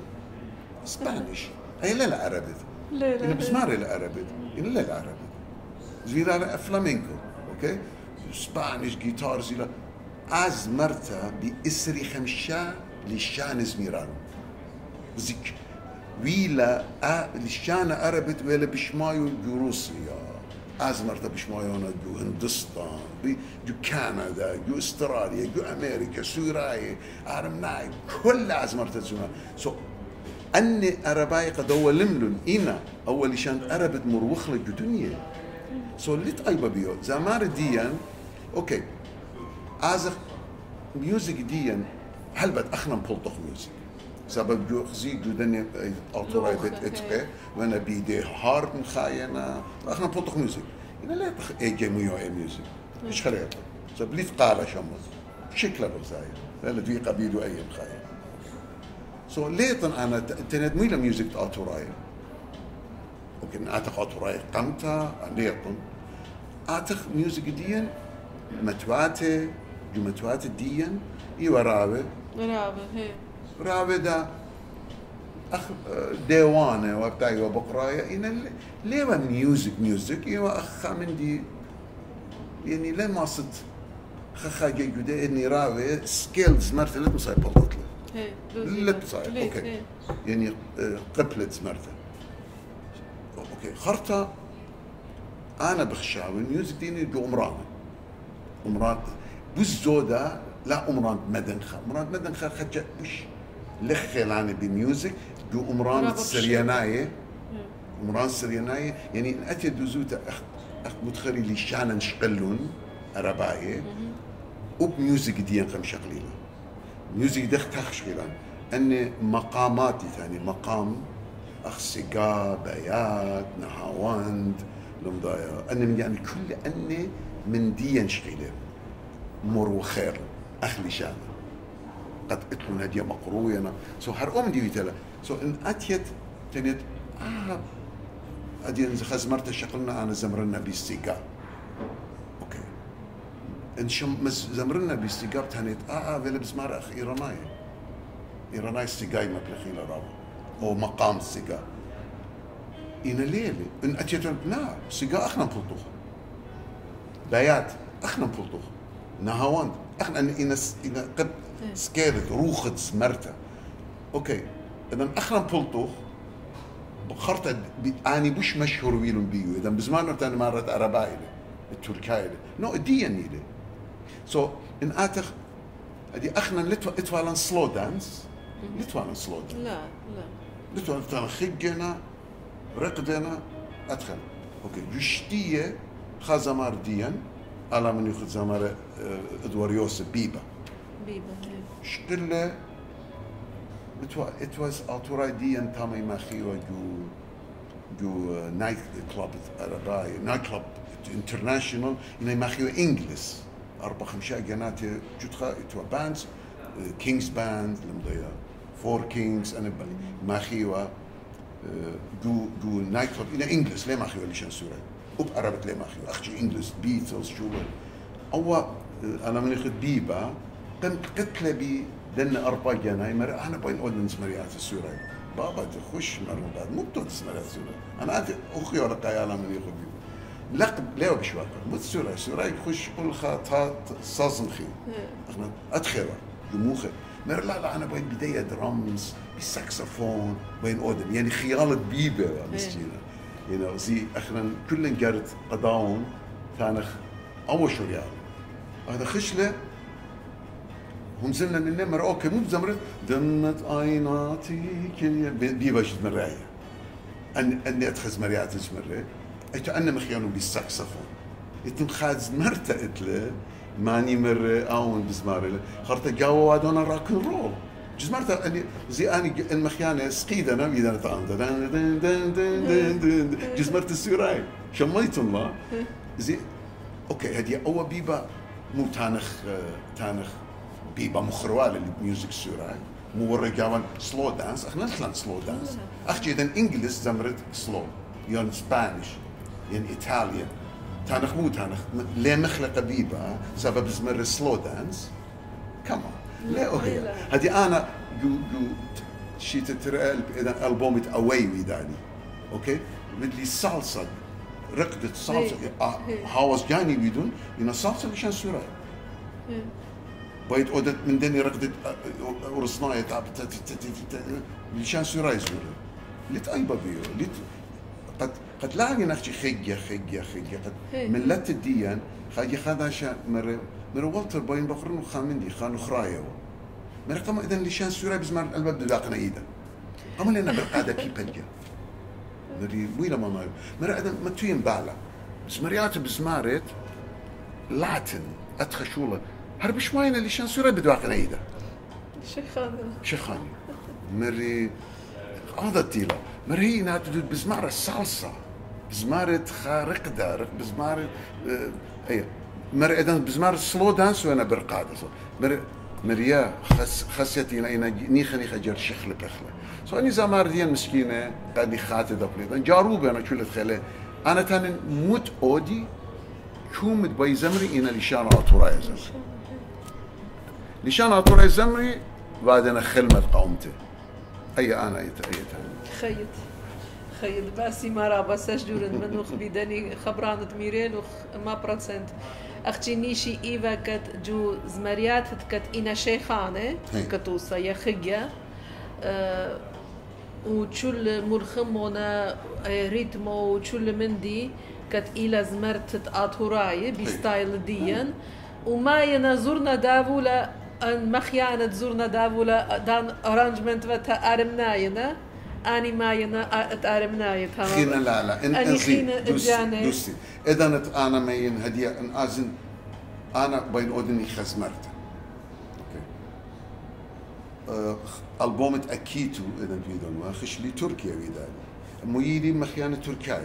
Speaker 2: إسبانيش. اي لا العربي. لا لا يعني بس ماري العربي. الا العربي. زيرا فلامينكو. أوكي؟ إسبانيش جيتار زيرا أز مرتا بإسري خمسة لشان زميران زيك. ويلا لشان عربت ولا بشمايو جروسيا. از مرتبه پشمایان جو هندستان جو کانادا جو استرالیا جو امریکا سورای ارم نای کل از مرتبه سو أني ارباي قد اولملن إينا أول شان اربد مروخله جو دنيا. سو ليت ايبا بيو زمار ديان أوكي. از ميوزك ديان هل بد اخنا بولطخ ميوزك سبب جو سببجوخزي جودن اوتورايتد اتقي وأنا بيدي هارد مخاينا اخنا بطخ ميوزيك أنا لا تخ اي جي ميو اي ميوزيك إيش سبب لي فقاله شمس شكله بزاير لا في قبيل اي مخايا سو ليت أنا تند ميلا ميوزيك اوتورايت ممكن اعتق اوتورايت قمتا ليتن اعتق ميوزيك ديا متواتي جمتواتي اي يورابه
Speaker 1: ورابه هي
Speaker 2: رابدا أخ ديوانة وبتاعي أيوة وبقراية إن ليه ما ميوزك ميوزك إيوا أخا مندي يعني لين ما صد خخا جيجودة إني راوي سكيلز مرتا لا تصيب بلطلة لا تصيب أوكي. يعني آه، قبلت مرتا أوكي. خرطة أنا بخشاوي ميوزك ديني دو أمران أمران بوز زودا لا أمران مدنخة أمران مدنخة خجأ مش لخلاني بميوزك دو عمران السريناية عمران السريناية يعني أتي دوزوتا أخ أخ متخري لي شانن نشقلون أرباية وبميوزك ديان قم شقليلا ميوزك دخ تخش شقلان أن مقاماتي ثاني مقام أخ سيقا بيات نهاوند لمضايا. أن من يعني كل أني من ديان شقيلة. مر وخير أخلي شانن قد اتلو نادية مقروينا سو هر أم دي بيتلا سو إن أتيت تنت آه أدين خزمرت شقلنا أنا زمرنا بيستيقا. أوكي. إن شم زمرنا بيستيقا تنت آه آه فيلا بزمار أخ إيراناي. إيراناي استيقاي مبلخي لرابو أو مقام استيقا. إن الليل إن أتيت نا استيقا أخنا بلطوخ بيات أخنا بلطوخ نهاوند أخنا إن إن إن سكيرت روخت سمرتا أوكي إذا أخنا بلطوخ بخرت أني بوش مشهور ويلون بيو. اذا بزمان تاني مرت اربايله التركايله نو ديان يلي سو إن آتخ أدي أخنا لتو إتوالن سلو دانس لتوالن سلو دانس
Speaker 1: لا لا.
Speaker 2: لتوالن تانا خجنا رقدنا أدخل. أوكي جشتية خازمار ديان على من ياخذ زمار آه، إدوار يوسف بيبا.
Speaker 1: بيبا إيه.
Speaker 2: شقله it was, it was autoradian tamay makhira ju ju uh, night club arabai night club international in makhira english أربع خمسة جنات جتخا إتوا باندز كينجز باند لمضيا فور كينجز أنا ماخيوا جو جو نايت كلوب إلى إنجلس ليه ماخيوا اللي شان سورة أب عربت ليه ماخيوا أخشي إنجلس بيتلز شو أو أنا من يخد بيبا كنت قتلة بي دن أربع جناي مر أنا بين أودنس مريات السورة بابا تخش مر بعد مو تودس مريات السورة أنا أنت أخي ولا قيالا من يخد بيبا لقب ليه بشواك مو السورة السورة يخش كل خاطات صازن خي إحنا أدخل جموخه مر لا لا أنا بين بداية درامز بالساكسفون بين أودن. يعني خيال بيبة مسكينة. know زي اخنا كلن قرد قداون تانخ أول شو يعني. هذا خشله هم زلنا من النمر أوكي مو بزمرة. دمت عيناتي كل بي باش مراية ان اني أتخذ مريات زمرة ايتو أنا مخيانو بالساكسفون يتم خاز مرتا اتله ماني مر اون بزمارة. خرطة جاوا وادونا راك رول. جزمرتا اني زي أني المخيانة سقيدة أنا بيدنا تعمد دن دن دن دن دن دن. جزمرت السوراي شميت الله. زي أوكي هدي اول بيبا. مو تانخ تانخ. بيبا مخروال اللي ميوزك سوراي مو ورقاوان سلو دانس اخنا نطلع سلو دانس اخجي اذا انجلس زمرت سلو يون سبانيش. ين ايطاليا تانخ مو تانخ. ليه مخلقة بيبا؟ سبب زمر سلو دانس كمان لا أوكي هذه أنا جو جو شي تترى البومت أواي ويداني. أوكي؟ مدلي صلصه رقدة صلصه هاوس جاني بيدون ان الصلصه مشان سوراي بيت أودت من دني رقدت ورصناية تعب مشان سوراي زوري لت ايبا بيو لت قد قد لاقي نحكي خيجة خيجة خيجة قد من لت الديان خاجي خذا شا مر مر والتر باين بخرن خامندي خانو خرايو مر قام اذا اللي شان سوراي بزمان البلد داقنا إيدا. قام لنا برقادة كي بنجا مري ويلا ما مايو مر اذا ما توين بالا بس مريات بزمارت لاتن اتخشوله هرب شوينا اللي شان سوراي بدواقنا ايدا
Speaker 1: شيخان
Speaker 2: شيخاني مري هذا التيلا مري هي نات بزمارة الصلصة بزمارة خارقدة رق بزمارة آه مر اذا بزمارة سلو دانس وأنا برقادة مر مريا خس خسيتي نيخا نيخا جر شخلة بخلة سو اني زمار ديان مسكينة قادي خاتي دبليطا جاروبة أنا شو خلي أنا تاني موت اودي شوم باي زمري أنا لشان اطوراي زمري لشان اطوراي زمري بعدين خلمت قومته. اي أنا اي اي
Speaker 1: خيط. خيط. باسي مرا بس جورن منو خبيدني خبران تميرين وخ ما برسنت. أختي نيشي إيفا كت جو زمريات كت إنا شيخانه كتوسا يا خجة أه وشل مرخمونا ريتمو وشل مندي كت إلى زمرت أطوراي بستايل ديان. وما ينزورنا دافولا أن مخيانة زورنا دافولا دان ارانجمنت وتا أرمناينا آني ماينا اتارمناي تمام
Speaker 2: خينا لا لا إن
Speaker 1: خينا
Speaker 2: دوسي
Speaker 1: إجاني.
Speaker 2: دوسي. اذا آنا مين هدية أن أزن آنا بين أودني خزمرت أوكي. آه، ألبومت أكيتو إذا بيدون ما خش لي تركيا بيداني ميلي مخيانة تركيا.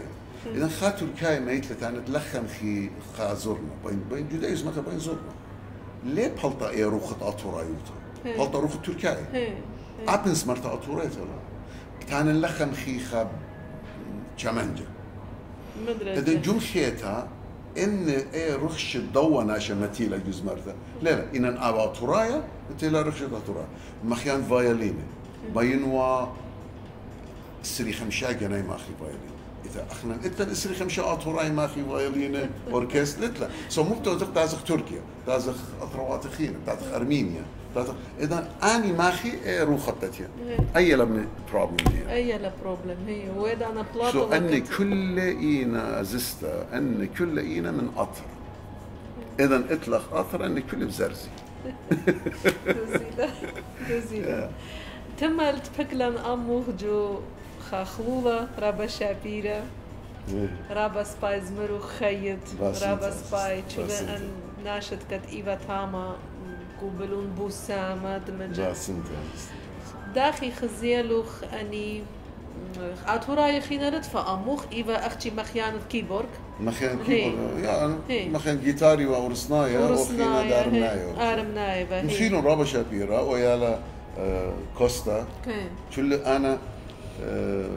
Speaker 2: اذا خا تركيا ما يتلت أنا تلخم خي خا زرنا بين بين جودايز متى بين زرنا ليه بلطا إيه روخت اتورايوتا
Speaker 1: إيه.
Speaker 2: بلطا روخت تركيا
Speaker 1: هي
Speaker 2: أبنس مرتا اتوريتا كان اللخم خيخة شمنجة
Speaker 1: مدري
Speaker 2: جم خيتا إن إيه رخش الضوء ناشا متيلا جوز مرتا. لا لا إن أبا ترايا متيلا رخش ترايا مخيان فايوليني بينوا سري خمشا جناي ماخي فايولين إذا أخنا إنت السري خمشا أتوراي ماخي فايولين أوركست لا. سو مو بتوزق تازخ تركيا تازخ أطروات خينا تازخ أرمينيا تازخ. إذا أني ماخي إيه روخ خطتيا أي لبني بروبلم دي
Speaker 1: أي لا بروبلم هي. وين أنا بلاطو
Speaker 2: سو أن كل إينا زستا أن كل إينا من قطر إذا إطلق قطر أن كل بزرزي.
Speaker 1: جزيلا جزيلا تم التبكلن اموخ جو خاخلولا رابا شابيرا رابا سباي زمرو خيط. رابا سباي. چولا ان ناشد كت ايفا تاما قوبلون بوسامة دمجا داخي خزيلوخ اني اتوراي خينرت فاموخ ايفا أختي مخيانة كيبورغ
Speaker 2: مخيان يا
Speaker 1: هي.
Speaker 2: مخيان جيتاري وأورسنايا وخينا دارمنايا
Speaker 1: ارمناي بهي
Speaker 2: مخينو رابا شابيرا ويالا كوستا
Speaker 1: كي
Speaker 2: شل أنا آه،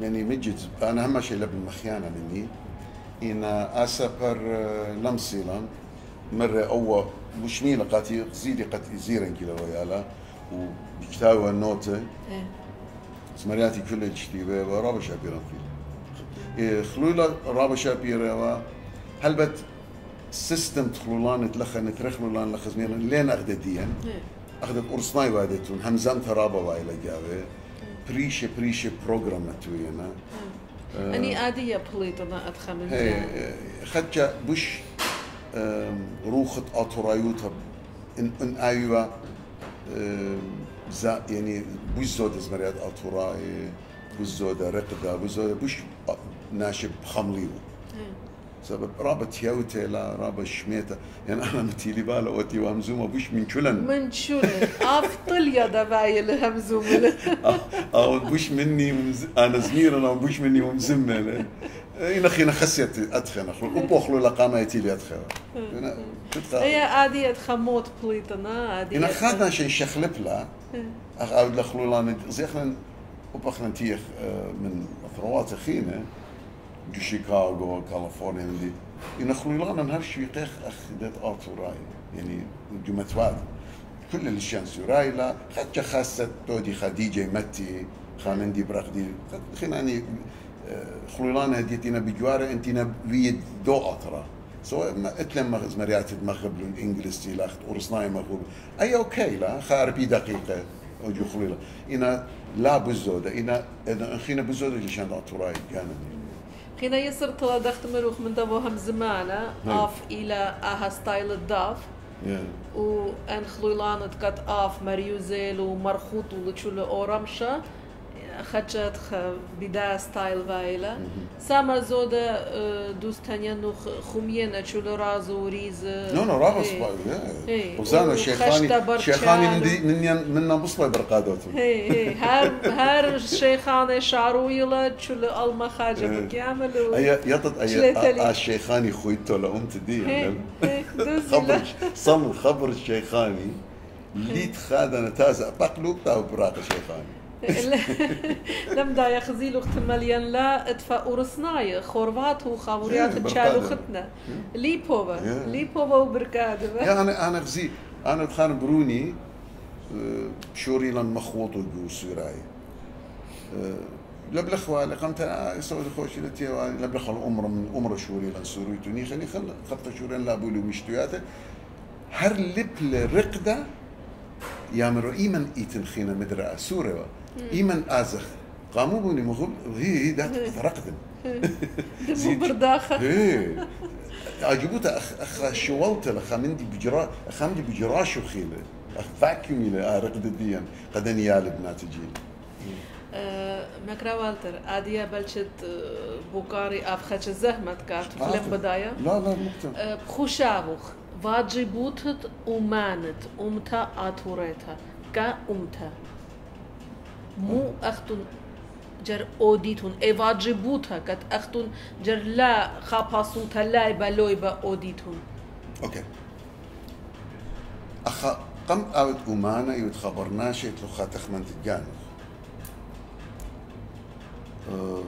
Speaker 2: يعني مجد أنا هم شيء لبن مخيانة مني إن أسافر آه، لمسيلان مرة أول مش ميلا قاتي زيدي قاتي زيرن كده ويالا. وبكتاوى النوتة.
Speaker 1: إيه.
Speaker 2: سمرياتي كل تشتيبه ورابا شابيرا فيه خلولا رابا شابيرا هل بت سيستم تخلولان تلخن ترخلولان لخزميرا لين أخذت ديان
Speaker 1: إيه.
Speaker 2: أخذت أرسناي وادتون. همزان ترابا وايلا جاوة. بريشة بريشة بروجرام توينا
Speaker 1: اني اديه بليطنا ادخل
Speaker 2: هي خدجة بش آم، روخت أطرايوتا إن إن أيوة زا يعني بوش زود زمريات أطراي بوش زود رقدة بوش زود بوش ناشب خمليو سبب رابط يوتي لا رابط شميتا يعني أنا متيلي بالا وتي وامزوما بوش من كلن
Speaker 1: من شولن أفطل يا دبايل همزومل
Speaker 2: أو بوش مني ومز... أنا زمير أنا بوش مني ومزمة. إن أخينا خسيت أدخن. أخلو أبو أخلو لقامة يتيلي تتخيل
Speaker 1: هي اديه خموت بليطنا اديه
Speaker 2: إن أخذنا شيء شخلب لا. أخ أود لخلو لأن زيخنا وبخنا تيخ آه، من ثروات خينا شيكاغو كاليفورنيا دي إن خلو لنا نهار شي قيخ أخذت آتو راي يعني جو متواد. كل الشان سوراي لا خدجة خاصة دودي خديجة متي خامندي برخدي خينا يعني خلولان هديتنا بجوارة انتنا بيد دو أطرا سواء ما اتلم مريات المغرب الانجليزي لا ورسناي مغرب اي أوكي لا خاربي دقيقه وجو خليلا أنا لا بزوده أنا اذا انخينا بزوده جشان اطراي كان
Speaker 1: خينا يسر طلا دخت مروخ من دبو هم زمانة
Speaker 2: نعم.
Speaker 1: آف إلى آها ستايل الداف. و أن خلولانت قد آف مريوزيل ومرخوط ولتشول اورمشا خدشت خ بدا ستايل فايلا ساما زودة آه، دوستانيا نو خمينا تشول رازو وريز
Speaker 2: نو نو رابس
Speaker 1: إيه. إيه.
Speaker 2: وزانا
Speaker 1: وخشتا
Speaker 2: شيخاني
Speaker 1: برشان.
Speaker 2: شيخاني من دي من منا بصبي برقادوتهم
Speaker 1: هي هي هر هر شيخانة شعرويلة تشول الما خاجة
Speaker 2: إيه.
Speaker 1: بكامل
Speaker 2: اي يطط اي
Speaker 1: شليتلي.
Speaker 2: الشيخاني خويتو لأم تدي
Speaker 1: هي هي
Speaker 2: خبر
Speaker 1: دوزي
Speaker 2: صم خبر الشيخاني ليت خادنا تازع بقلوب تاو براق الشيخاني
Speaker 1: لم دا يخزيلو أخت مليان لا ادفا ورسناي خورفات وخاوريات
Speaker 2: إيه،
Speaker 1: تشالو. ختنا ليبوفا
Speaker 2: إيه.
Speaker 1: ليبوفا وبركادة
Speaker 2: يا أنا أنا غزي أنا بخان بروني آه، شوري لن مخوط وجو سوراي لبلخ والي قمت يسوي خوش لتي لبلخ الأمر من أمر شوري لن سوريتوني خلي خل خط شورين لا بولو مشتوياته هر لب رقده يا مرو ايمن ايتن خينا مدرا سورة ايمن ازخ قاموا بني مغل هي هي ذات رقدن
Speaker 1: دمو. برداخة
Speaker 2: إيه عجبوته اخ اخ شولته لخ مندي بجرا اخ مندي بجراش وخيله اخ فاكيومي له رقد الديان قدني يا بنات جيل
Speaker 1: مكرا والتر عادية بلشت بوكاري أفخش زهمت كات فلم بداية
Speaker 2: لا لا مكتب
Speaker 1: بخوشاوخ واجبوتت أمانت أمتا أتوريتا كا أمتا مو أختن جر اوديتون اواجبوتا كت اختون جر لا خاباسون تلاي بلوي با اوديتون
Speaker 2: أوكي اخا قم اوت امانا يوت خبرناش يتلو خاتخ من تجانو أه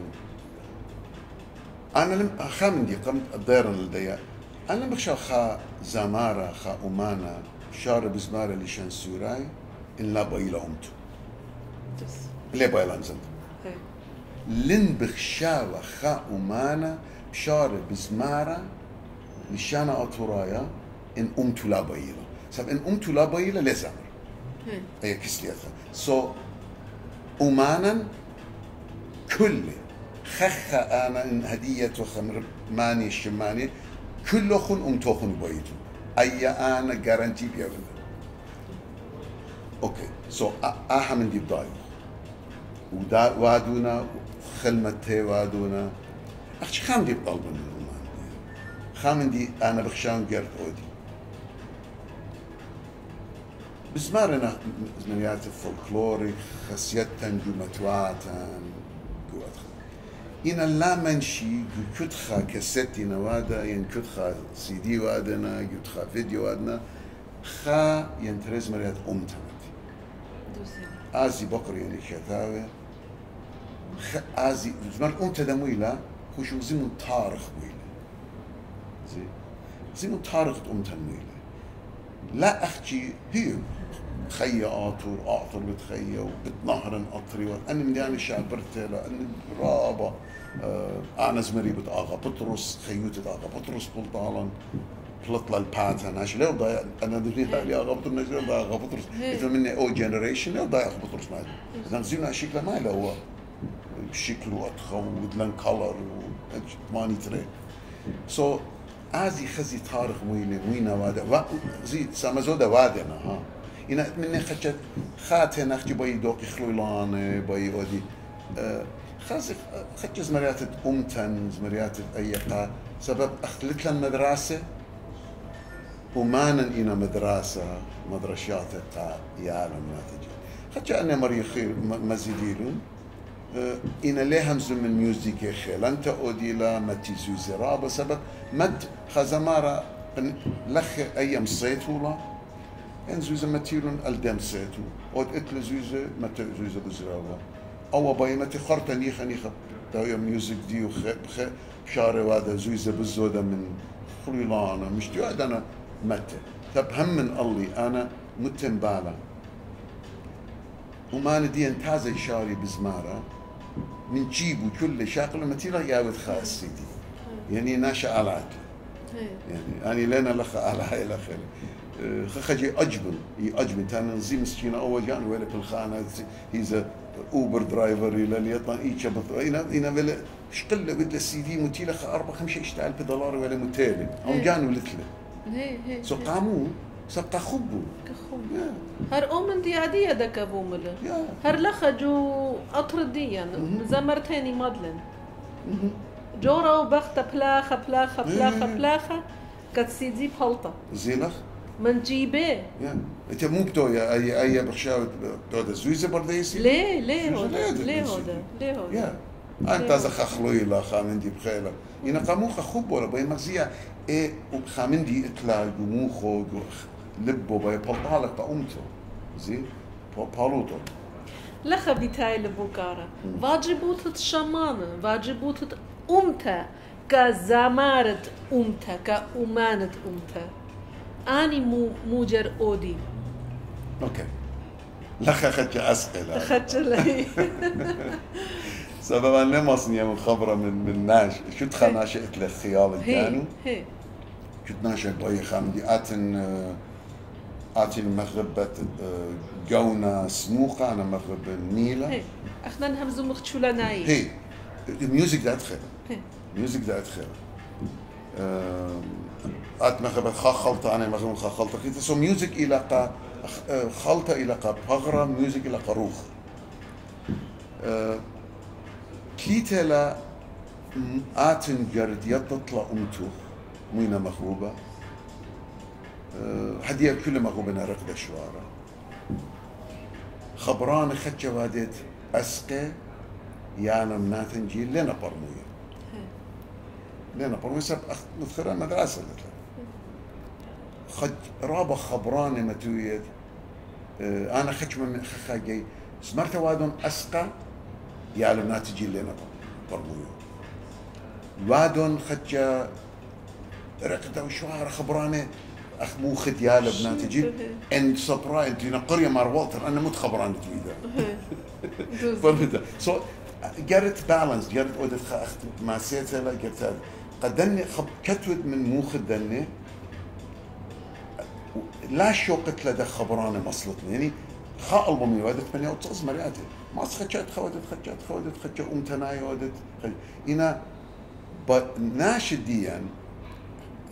Speaker 2: أنا لم خامن دي قمت الدير لدي أنا بخشى خا زمارة خا أمانا شارب زمارة لشان سوراي إن لا بايلا أمتو. ليه بايلا نزلت لن بخشاوة خا أمانا بشارة بزمارة لشانا أطورايا إن أمتو لا بايلا سب إن أمتو لا بايلا لزمر هي كسليتها سو أمانا كل خخا أنا إن هدية وخمر ماني الشماني كل خن أمتوخن بايتو أي أنا جارانتي بيابن أوكي سو أها من دي بدايو ودا وادونا خلمته وادونا. أخش خام دي بطلب من؟ خام دي أنا بخشان جرت أودي بزمارنا زمنيات الفولكلوري خسيتن جمتواتن قوات إن لا منشي كتخا كاسيتي نوادا ين كتخا سي دي وادنا كتخا فيديو وادنا خا ينترز مريات أمتمتي آزي بقر يعني كتاوي آزي زمان انت دمويلا خوش زمن تاريخ ويلا زي؟ زمن تاريخ انت مويلا لا احكي هي خي اطر اعطر بتخيا وبتنهر أطري أنا من يعني شابرته لأن رابا. آه أنا زمري بتاغا بطرس خيوت آغا. بطرس بلطالن. بلطل الباترن عشان لو ضايع أنا دنيا لي آغا. بطرس نجر ضايع بطرس إذا مني أو جنريشن لو ضايع بطرس ما إذا زينا شكله ما له هو. بشكل وتخود لن كولر ماني تري. سو آزي خزي تاريخ وين وين وادا زي سما زودا وادنا ها. إن من خجت خات نخجي باي دوقي خلولان باي ودي خازي خجي زمريات أمتن زمريات أيقا سبب أخلت لن مدرسة ومانا إنا مدرسة مدرشات قا يعلم ما تجي خجي أنا مريخي مزيديلون. إن لهم من ميوزيك خيل؟ أنت أوديلا متي زوزرا بسبب مد خزمارة لخ أيام صيتولا إن زوزة متيرون ألدم صيتو أود إتل زوزة مت زوزة بزراوة باي متي خرطة نيخة نيخة. تاويا ميوزيك دي وخ بخ شاري وادا زوزة بزودة من خليلانا مش دي أنا مت طب هم من الله أنا متن بالا. وما ندي انتازي شاري بزمارة. من جيب وكل شاقل متيلا ياود خاص سيدي. يعني ناشا على يعني أنا لنا لخ على هاي خخجي أجبن أجبن تانا نزي مسكينة أول جان ولا في الخانة. هيز أوبر درايفر إلى اللي يطلع إيش بط إنا إنا ولا شقل بدل السي دي متيلا خ أربع خمسة اشتعل بدولار ولا متالي هم جانوا لتله سو قاموا سبقا خبو.
Speaker 1: هر اومن دي عادية دكا بوملا هر لخجو أطرديا زمرتيني مادلن. جورا وبخت بلاخة بلاخة بلاخة بلاخة. كتسيدي بهلطة.
Speaker 2: زينخ.
Speaker 1: من جيبه.
Speaker 2: انت مو بتويا اي اي بخشاو تودا زويزة برديسي
Speaker 1: ليه ليه هودا ليه هودا ليه هودا
Speaker 2: انت زخ خلوي لا خامندي بخيلة إن قاموخ خب ولا بين مغزية. إيه خامندي إطلاع جموخو لبو باي بالطالك تا أمتو. زي بالوتو.
Speaker 1: لخا بيتاي لبوكارا واجبوت شمانة واجبوت أمتا. كزمارت أمتا كأمانت أمتا. أني مو موجر أودي.
Speaker 2: أوكي لخا خدش أسئلة.
Speaker 1: خدش لي.
Speaker 2: سبب أنا مصنية من خبرة من من ناش شو تخناشئت للخيال الجانو
Speaker 1: هي
Speaker 2: كنت ناشئ بأي خامدي؟ آتن آه آتي المغرب جونا سموقة أنا مغرب ميلا
Speaker 1: إحنا نهمزو مختشولا ناي
Speaker 2: هي. الميوزك ده أدخل. الميوزك ده أدخل. خا خلطة أنا مغرب خا خلطة كنت سو ميوزك إلى قا خلطة إلى قا بغرة ميوزك إلى قا روخ آه، كيتلا آتن جرد يتطلع أمتو مينا مخوبة هدية كل مخوبة نرقد شوارا خبران خدجة وادت أسقى يانا مناتن جيل لنا برموية برموية سب نذكرها مدرسة خد رابا خبران متويت آه، أنا خدش من خخاجي. سمرت وادون أسقى. يعلم ناتجي لنا برموية. وادون خدجة رقدة وشوارع خبرانة. أخ مو خد يالا بناتجي إن صبرا انت قرية مار والتر. أنا مو خبران تجيدا فهمت؟ سو جرت بالانس جرت اودت اخت ما سيتها لا جرت قدني خب كتود من مو خدني لا شوقت لدى خبرانة مصلتني. يعني خا ألبومي ودت مني وتصز مرياتي ما خجات خودت خجات خودت خجات أمتناي ودت إنا ناشديا يعني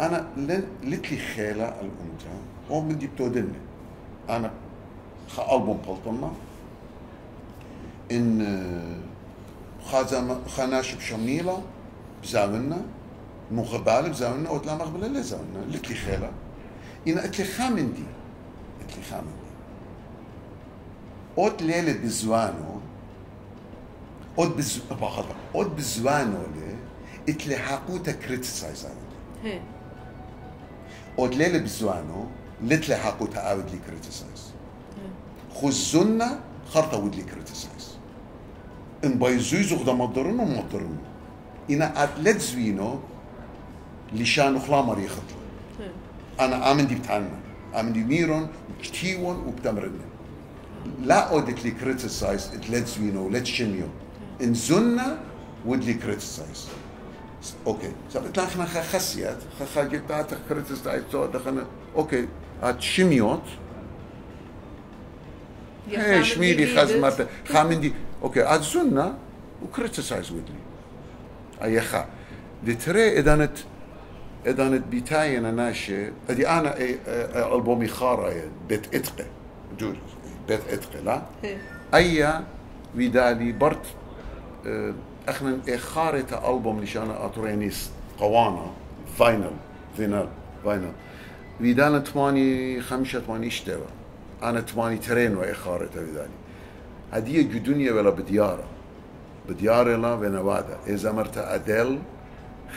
Speaker 2: أنا لن لتلي خيلة الامتا هو من دي بتودني أنا خا ألبوم بلطمة إن خازم خناش بشميلة بزاونا مو غبال بزاونا أو تلا مغبلة لا زاونا لتلي خيلة إن اتلي خامن دي اتلي خامن دي اوت ليلة بزوانو اوت بز اوت بزوانو لي حاقوتا كريتسايز od lele بزوانو لتلي حقو تعاود لي كريتيسايز خزنا خرطة ود لي كريتيسايز ان بايزويزو غدا مضرنو مضرنو إنا أتلت زوينو لشانو خلامر يخطل أنا آمن دي بتعنا آمن دي ميرون كتيون وبتمرن. لا أودت لي كريتيسايز اتلت زوينو لت شنيو إن زنا ود لي كريتيسايز أوكي. سبت لخنا خسيات. خا جبت هات كريتس دايت تو دخنا أوكي. هات شميوت هي شميلي خزمت خامندي أوكي. هات زنا وكريتسايز ودلي اي خا دي تري ادانت إذا بيتاين ناشي أدي أنا ألبومي خارة بيت اتقي جوز بيت اتقي لا؟ إيه. أي ويدالي برت أخنا اخارت ألبوم نشان أترينيس قوانا فاينل فينال فاينل. ويدانا تماني خمسة تماني اشترى أنا تماني ترين وإخارة ويدالي هدية جدونية ولا بديارة. بديارة لا ونوادة إذا مرت أدل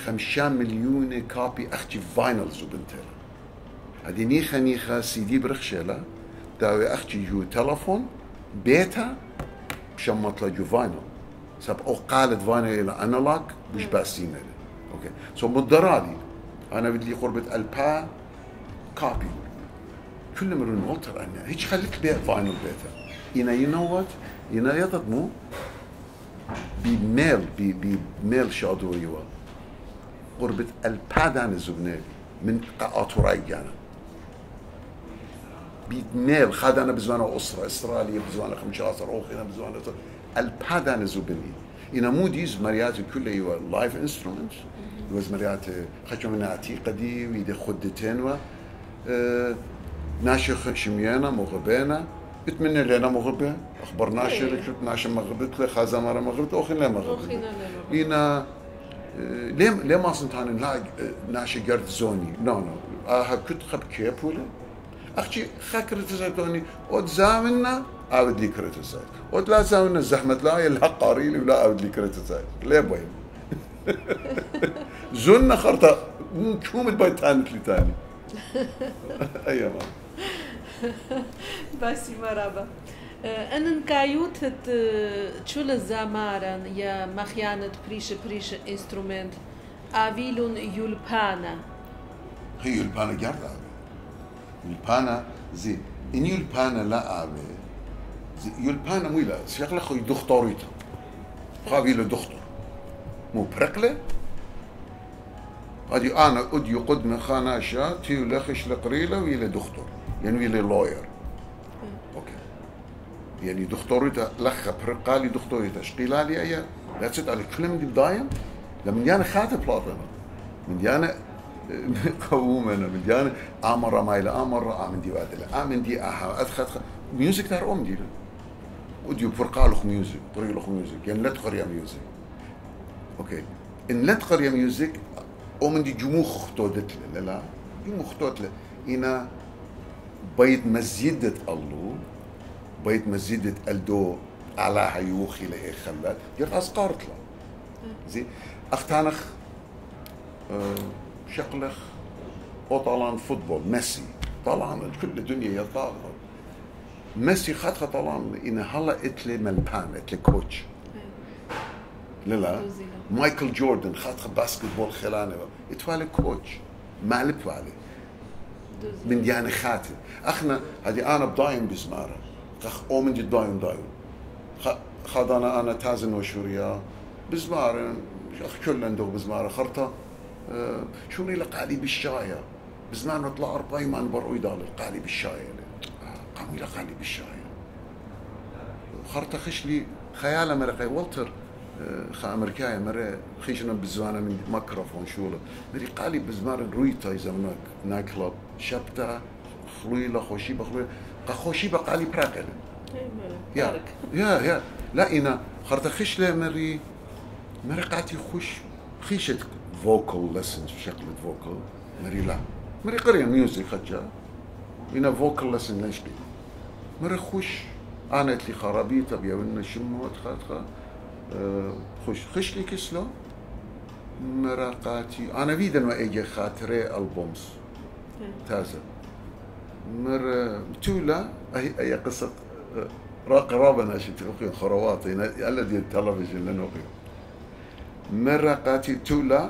Speaker 2: خمسة مليون كابي أختي فاينلز وبنتها هذه نيخه نيخه سي دي برخشه لا داوي أختي جو تلفون بيتها بشان مطلع جو فاينل سب أو قالت فاينل إلى انالوج مش باسين أوكي سو مدرالي آنا بدي قربة البا كابي كل مرة نوتر أنا هيك خليت بيع فاينل بيتها أنا ينوت ينا يضمو بميل بميل شادو يوال قربة البا دان زبنالي من قاطوراي يعني بيتميل خد انا بزوانا أسرة استراليا بزوانا 15 أخي بزوانا البادان زوبني إنا موديز مريات كل يو لايف انسترومنت يوز مريات خشم من عتيقة دي ويدي خدتين و آه ناشي خشميانا مغبانا اتمنى لنا مغبة اخبر ناشي ركبت ناشي مغبت لي خازا مرة مغبت اوخي لا مغبت إنا ليه ليه ما صنتان لا ناشي قرد زوني نو نو آه كنت خب كيبولا اخشي خاكرت زيتوني ود زامنا اود لي كريتيسايز ولا ساوي الزحمة لا الحق قاريلي ولا اود لي كريتيسايز ليه بوين زنا خرطة شو متباي تانت لي تاني أيوه
Speaker 1: باسي مرابا أنا كايوت تشول زامارا يا مخيانة بريش بريش انسترومنت افيلون يولبانا
Speaker 2: هي يولبانا جرد يولبانا زي إن يولبانا لا أبي يلبانا مويلا سيقلا خو دكتوريتا خاوي له دكتور مو برقلة هادي أنا أدي قدمة خاناشا تيو لخش لقريلة ويلا دكتور يعني ويلا لوير يعني دكتوريتا لخ برقالي دكتوريتا شقيلالي أيا لا تسد على كلمة دي بدايم لما ديانا خاتب بلاطنا من ديانا قوومنا من ديانا آمر مايلا أمر آمن دي وادله آمن دي آها. ادخل ميوزك دار ام دي وديو فرقالخ ميوزك قريلخ ميوزك يعني لا تقريا ميوزك أوكي ان لا تقريا ميوزك أو من دي جموخ تودت لا. لا جموخ تودت إنا بيت مزيدة الله بيت مزيدة الدو على هيوخي لإيه خلات يرقص أسقارت له زي أختانخ أه شقلخ وطلعن فوتبول ميسي. طلعن كل الدنيا يطاغر ميسي خد طلعن إن هلا إتلي ملبان إتلي كوتش. لا لا. مايكل جوردن خد باسكت بول خلانه. إتوالي كوتش. ما لبالي من ديانة خاتم. أخنا هذه أنا بدايم بزمارة. جد دايم دايم خد أنا أنا تازن وشوريا. بزماره أخ كل عنده بزماره خرطة. أه شوني لقالي بالشاية. بزمان نطلع اربعي ما نبرو يدال قالي بالشاية. قامي لقالي بالشاية. خرطه خش لي خياله مرقي والتر خا امريكاي مرة خيشنا بزوانا من ميكروفون شوله مري قالي بزمان رويتا يزمناك نايت كلوب شبتا خلويلة خوشي بخلويلة قا خوشي بقالي براقل يا يا يا. لا إنا خرت خش له مري. مري قاتي خوش. خيشت فوكال لسنز بشكل فوكال مري لا. مري قرية ميوزك خجا. إنا فوكال لسن نشقي مري خوش. أنا تلي خرابيطة بيونا شموت خاتخا أه خوش. خش لي كسلو مرقاتي أنا فيدن ما إجي خاطري ألبومز. تازة. مر تولا هي هي قصة قرابة شي تلقي خروات الذي التلفزيون لنوقي مرقاتي تولا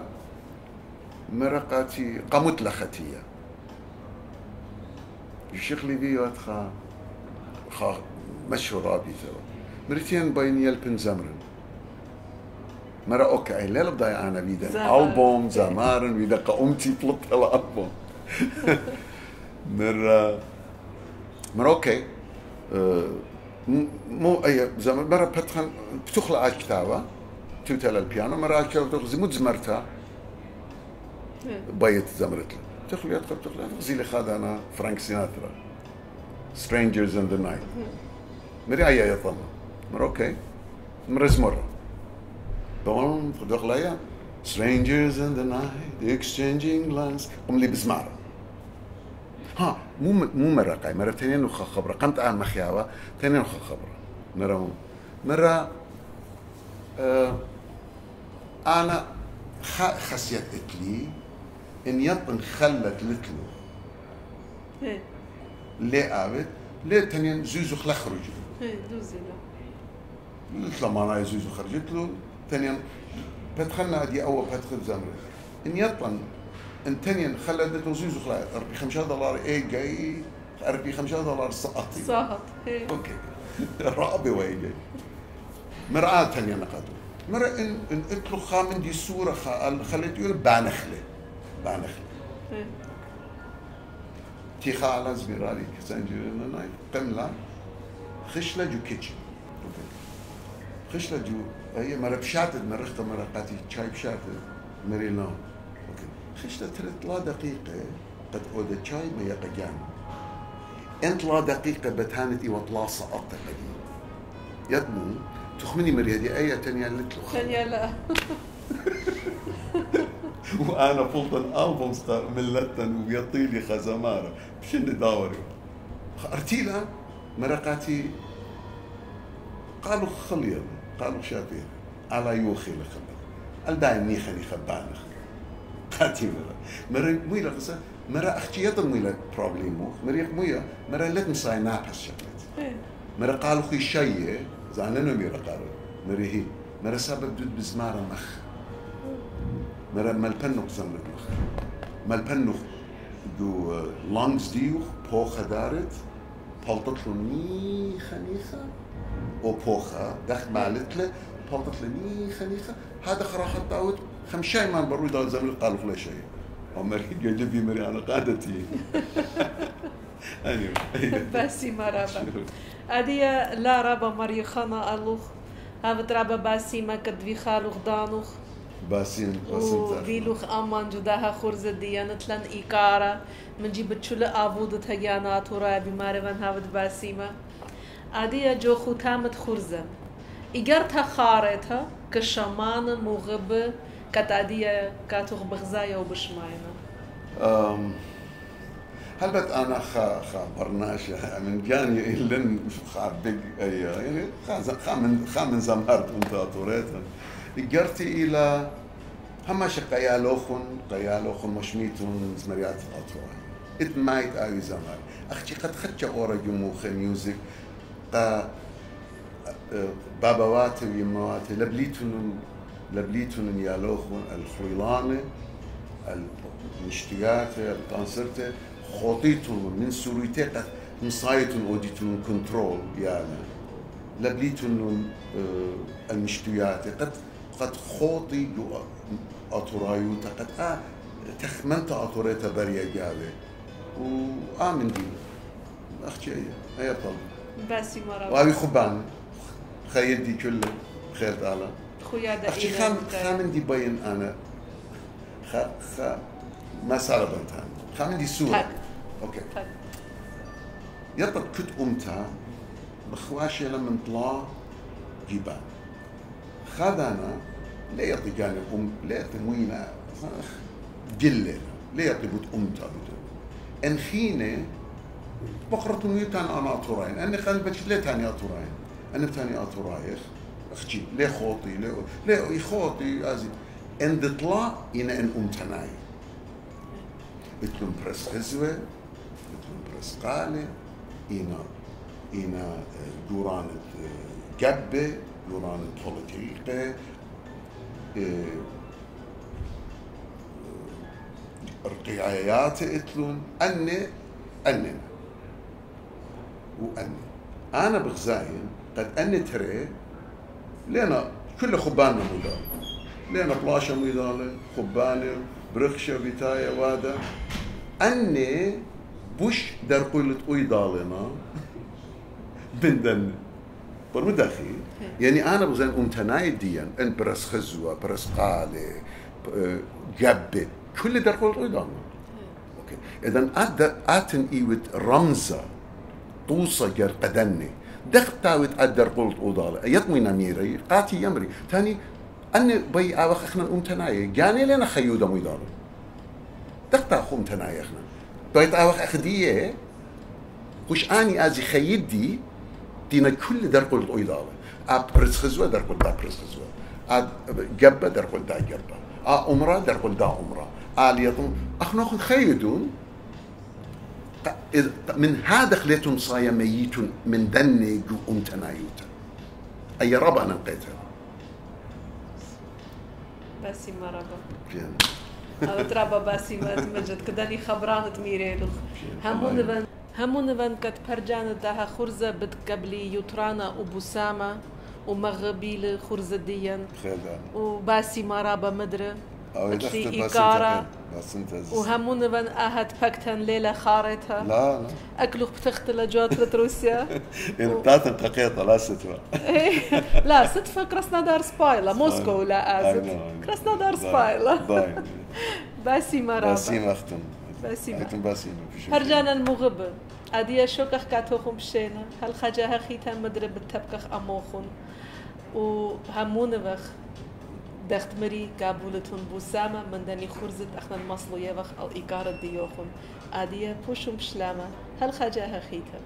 Speaker 2: مرقاتي قمت لختية الشيخ لي فيو خا خا مشهور رابي ترى مرتين بين يلبن زمرن. مرة أوكي لا بدا أنا بيدا ألبوم زمارن بيدا قومتي طلبت الالبوم مرة. مرة أوكي. أه مو أي زمان مرة بتخن بتخلع على الكتابة. توتل البيانو مرة على الكتابة تخزي مو زمرتها بيت زمرت له تخلي يدخل تخلي تخزي لي خاد أنا فرانك سيناترا. سترينجرز ان ذا نايت مري ايا يا طمع مرة أوكي. مرة زمرة. بون دخل ايا strangers in the night. Exchanging lines قم لي بزمارة. ها مو مو مرة قاي مرة تانية نخ خبرة. قمت عن مخياوة تانية نخ خبرة. مرة مرة آه أنا خسيت إتلي إن يطن خلت لتلو. ليه قابت ليه تانية زوزو خلا خرجوا
Speaker 1: إيه، دوزي لا.
Speaker 2: قلت له ما أنا زوزو خرجت له تانية بتخلنا دي أول بتخل زمرة. إن يطن ان تانيا خلت توزيز خلا 5 دولار إيه جاي 5 دولار سقطي
Speaker 1: صحت
Speaker 2: أوكي. رأبي وين جاي مرآة تانية نقدو مرة ان إن قلت له خامن دي صورة خليت يقول بانخلة. بانخلة. تي خالة زبيرالي كسانجي ناي قملة. خشلة جو كيتشن خشلة جو هي مرة بشاتد مرة مرة قاتي شاي بشاتد مري لون خشت ترت لا دقيقة قد أود شاي ما يقجان أنت لا دقيقة بتهانتي وطلا سقطت قديم يدمو تخمني مريدي أي تنيا لتلو
Speaker 1: تنيا لا
Speaker 2: وأنا فلطن البوم ستار ملتن ويطيلي خزمارة بشن داوري ارتيلا مرقاتي قالوا خليل قالوا شابير على يوخي لخليل الدايم نيخني خبانخ قاتي مرة مرة مويلة قصة مرة أختي يضل مويلة بروبليمو مرة مويا مرة لت مساي نابس شكلت مرة قالوا خي شيء زعلنا ميرا قالوا مرة هي مرة سبب دود بزمارة مخ. مرة مالبنو زمرت مخ. مالبنو دو لانجز ديو بوخة دارت. بلطت له نيخة نيخة. أو بوخة دخل مالت له بلطت له نيخة نيخة. هذا خراخة داود خم شاي ما برو دا زمل قالوا فلا شيء عمر جلبي مري أنا قادتي
Speaker 1: أيوه باسي ما رابا ادي لا رابا مري خنا آلوخ. هذا ترابا باسي ما كد في خالوخ دانوخ.
Speaker 2: باسين باسين
Speaker 1: فيلوخ آمان جداها خرز ديانة لن ايكارا من جيب تشول آبود تهيانات ورا بماري من هاود باسيما عادية جو ختامة خرزة إيجارتها خارتها كشمان مغب كتعدية كاتوغ وبشماينا
Speaker 2: أم هل بت أنا خا خا برناشة من جاني إلن خا بيج أي يعني خا خا من خا من زمهرت أنت أطوريتها إجرتي إلى همش قيالوخن قيالوخن مشميتون زمريات الأطوار إت مايت آي زمر. أختي قد خدت أورا جموخ ميوزك قا بابواتي ويمواتي لبليتون لبليتون يالوخن الخويلانة المشتيات الكونسرت خوطيتون من سوريتي قد مصايتون أوديتون كنترول يعني. لبليتون المشتيات قد قد خوطي جو اتورايو قد آه تخمنت اتوريتا بريا جابي وآمن دي أختي هي هي طلب
Speaker 1: باسي مرة
Speaker 2: وأبي خبان خيدي كله. خير تعالى.
Speaker 1: خويا دا
Speaker 2: أختي خام خام دي بين أنا خ خ ما صار بنتان خام دي صورة
Speaker 1: تاك
Speaker 2: يطلب كنت أمتا بخواشي لما طلع جبال خذ أنا لا يعطي جانب أم لا يعطي موينة جلة لا يعطي بوت أمتا بدون انخينة بقرة ميوتان أنا أطوراين أنا خان بتش ليه أختي ليه خوطي ليه ليه خوطي أزي ان دطلع إنا إن أمتناي بتلون برس غزوة بتلون برس قالة إنا إنا دوران جبة دوران بوليتيقة رقيعيات اتلون أني أني. وأني. أنا بغزاين قد أني تري لنا كل خباننا مدال لنا بلاشة مدال خبانة برخشة بتاية وادا. أني بوش در قولة أيدالنا من دن برمداخي يعني أنا بغزاين أمتناي ديان أن برس خزوة برس قالة جبت كل در قولة أيدالنا أوكي. اذا اد أتن إيوت رمزة. طوسه جر قدني. دخ تاوت أدر قلت اوضال يطمي نميري قاتي يمري. تاني أني بي أوخ أخنا أم تناي جاني لنا خيودة ميدان دخ تاخو أم تناي أخنا. بيت أوخ اخديه وش آني آزي خيدي دينا كل در قلت اوضال ابرز خزوه در قلت ابرز خزوه اد جبه در قلت آ عمره در قلت دا عمره. آلية أخنا خيدون من هذا خليتهم صايا ميت من دني جو أم تنايوتا أي ربا أنا لقيتها
Speaker 1: باسي مرة
Speaker 2: جينا.
Speaker 1: أو ترابا باسي ما تمجد. كداني خبران تميريلو همون فان همون فان كت برجان داها خرزة بد قبلي يطرانا وبسامة ومغبيل خرزة
Speaker 2: دانا.
Speaker 1: وباسي مرابا مدرة.
Speaker 2: أو بس
Speaker 1: إيقارة. وهمون فان أهد بكتن ليلة خارتها
Speaker 2: لا لا.
Speaker 1: أكلو بتختل جوات روسيا
Speaker 2: يعني بتاعتن تقيطة لا ستوى
Speaker 1: لا صدفة كراسنودار سبايلا موسكو لا آسف كراسنودار سبايلا
Speaker 2: ضاين
Speaker 1: باسي مرابا
Speaker 2: باسيم أختم
Speaker 1: باسيم.
Speaker 2: أختم باسيم في شو
Speaker 1: هرجانا المغب. أديا شوكخ كاتوخم بشينا هل خجاها خيتا مدرب التبكخ أموخن وهمون بخ دەختمەری کابولتون بوو. سامە مندەنی خورزت ئەخنەن مەسڵ و یەوەخ ئەو ئیکارت دیۆخم ئادیە پوشم پشلامە هەڵ خەجە هەخیکە.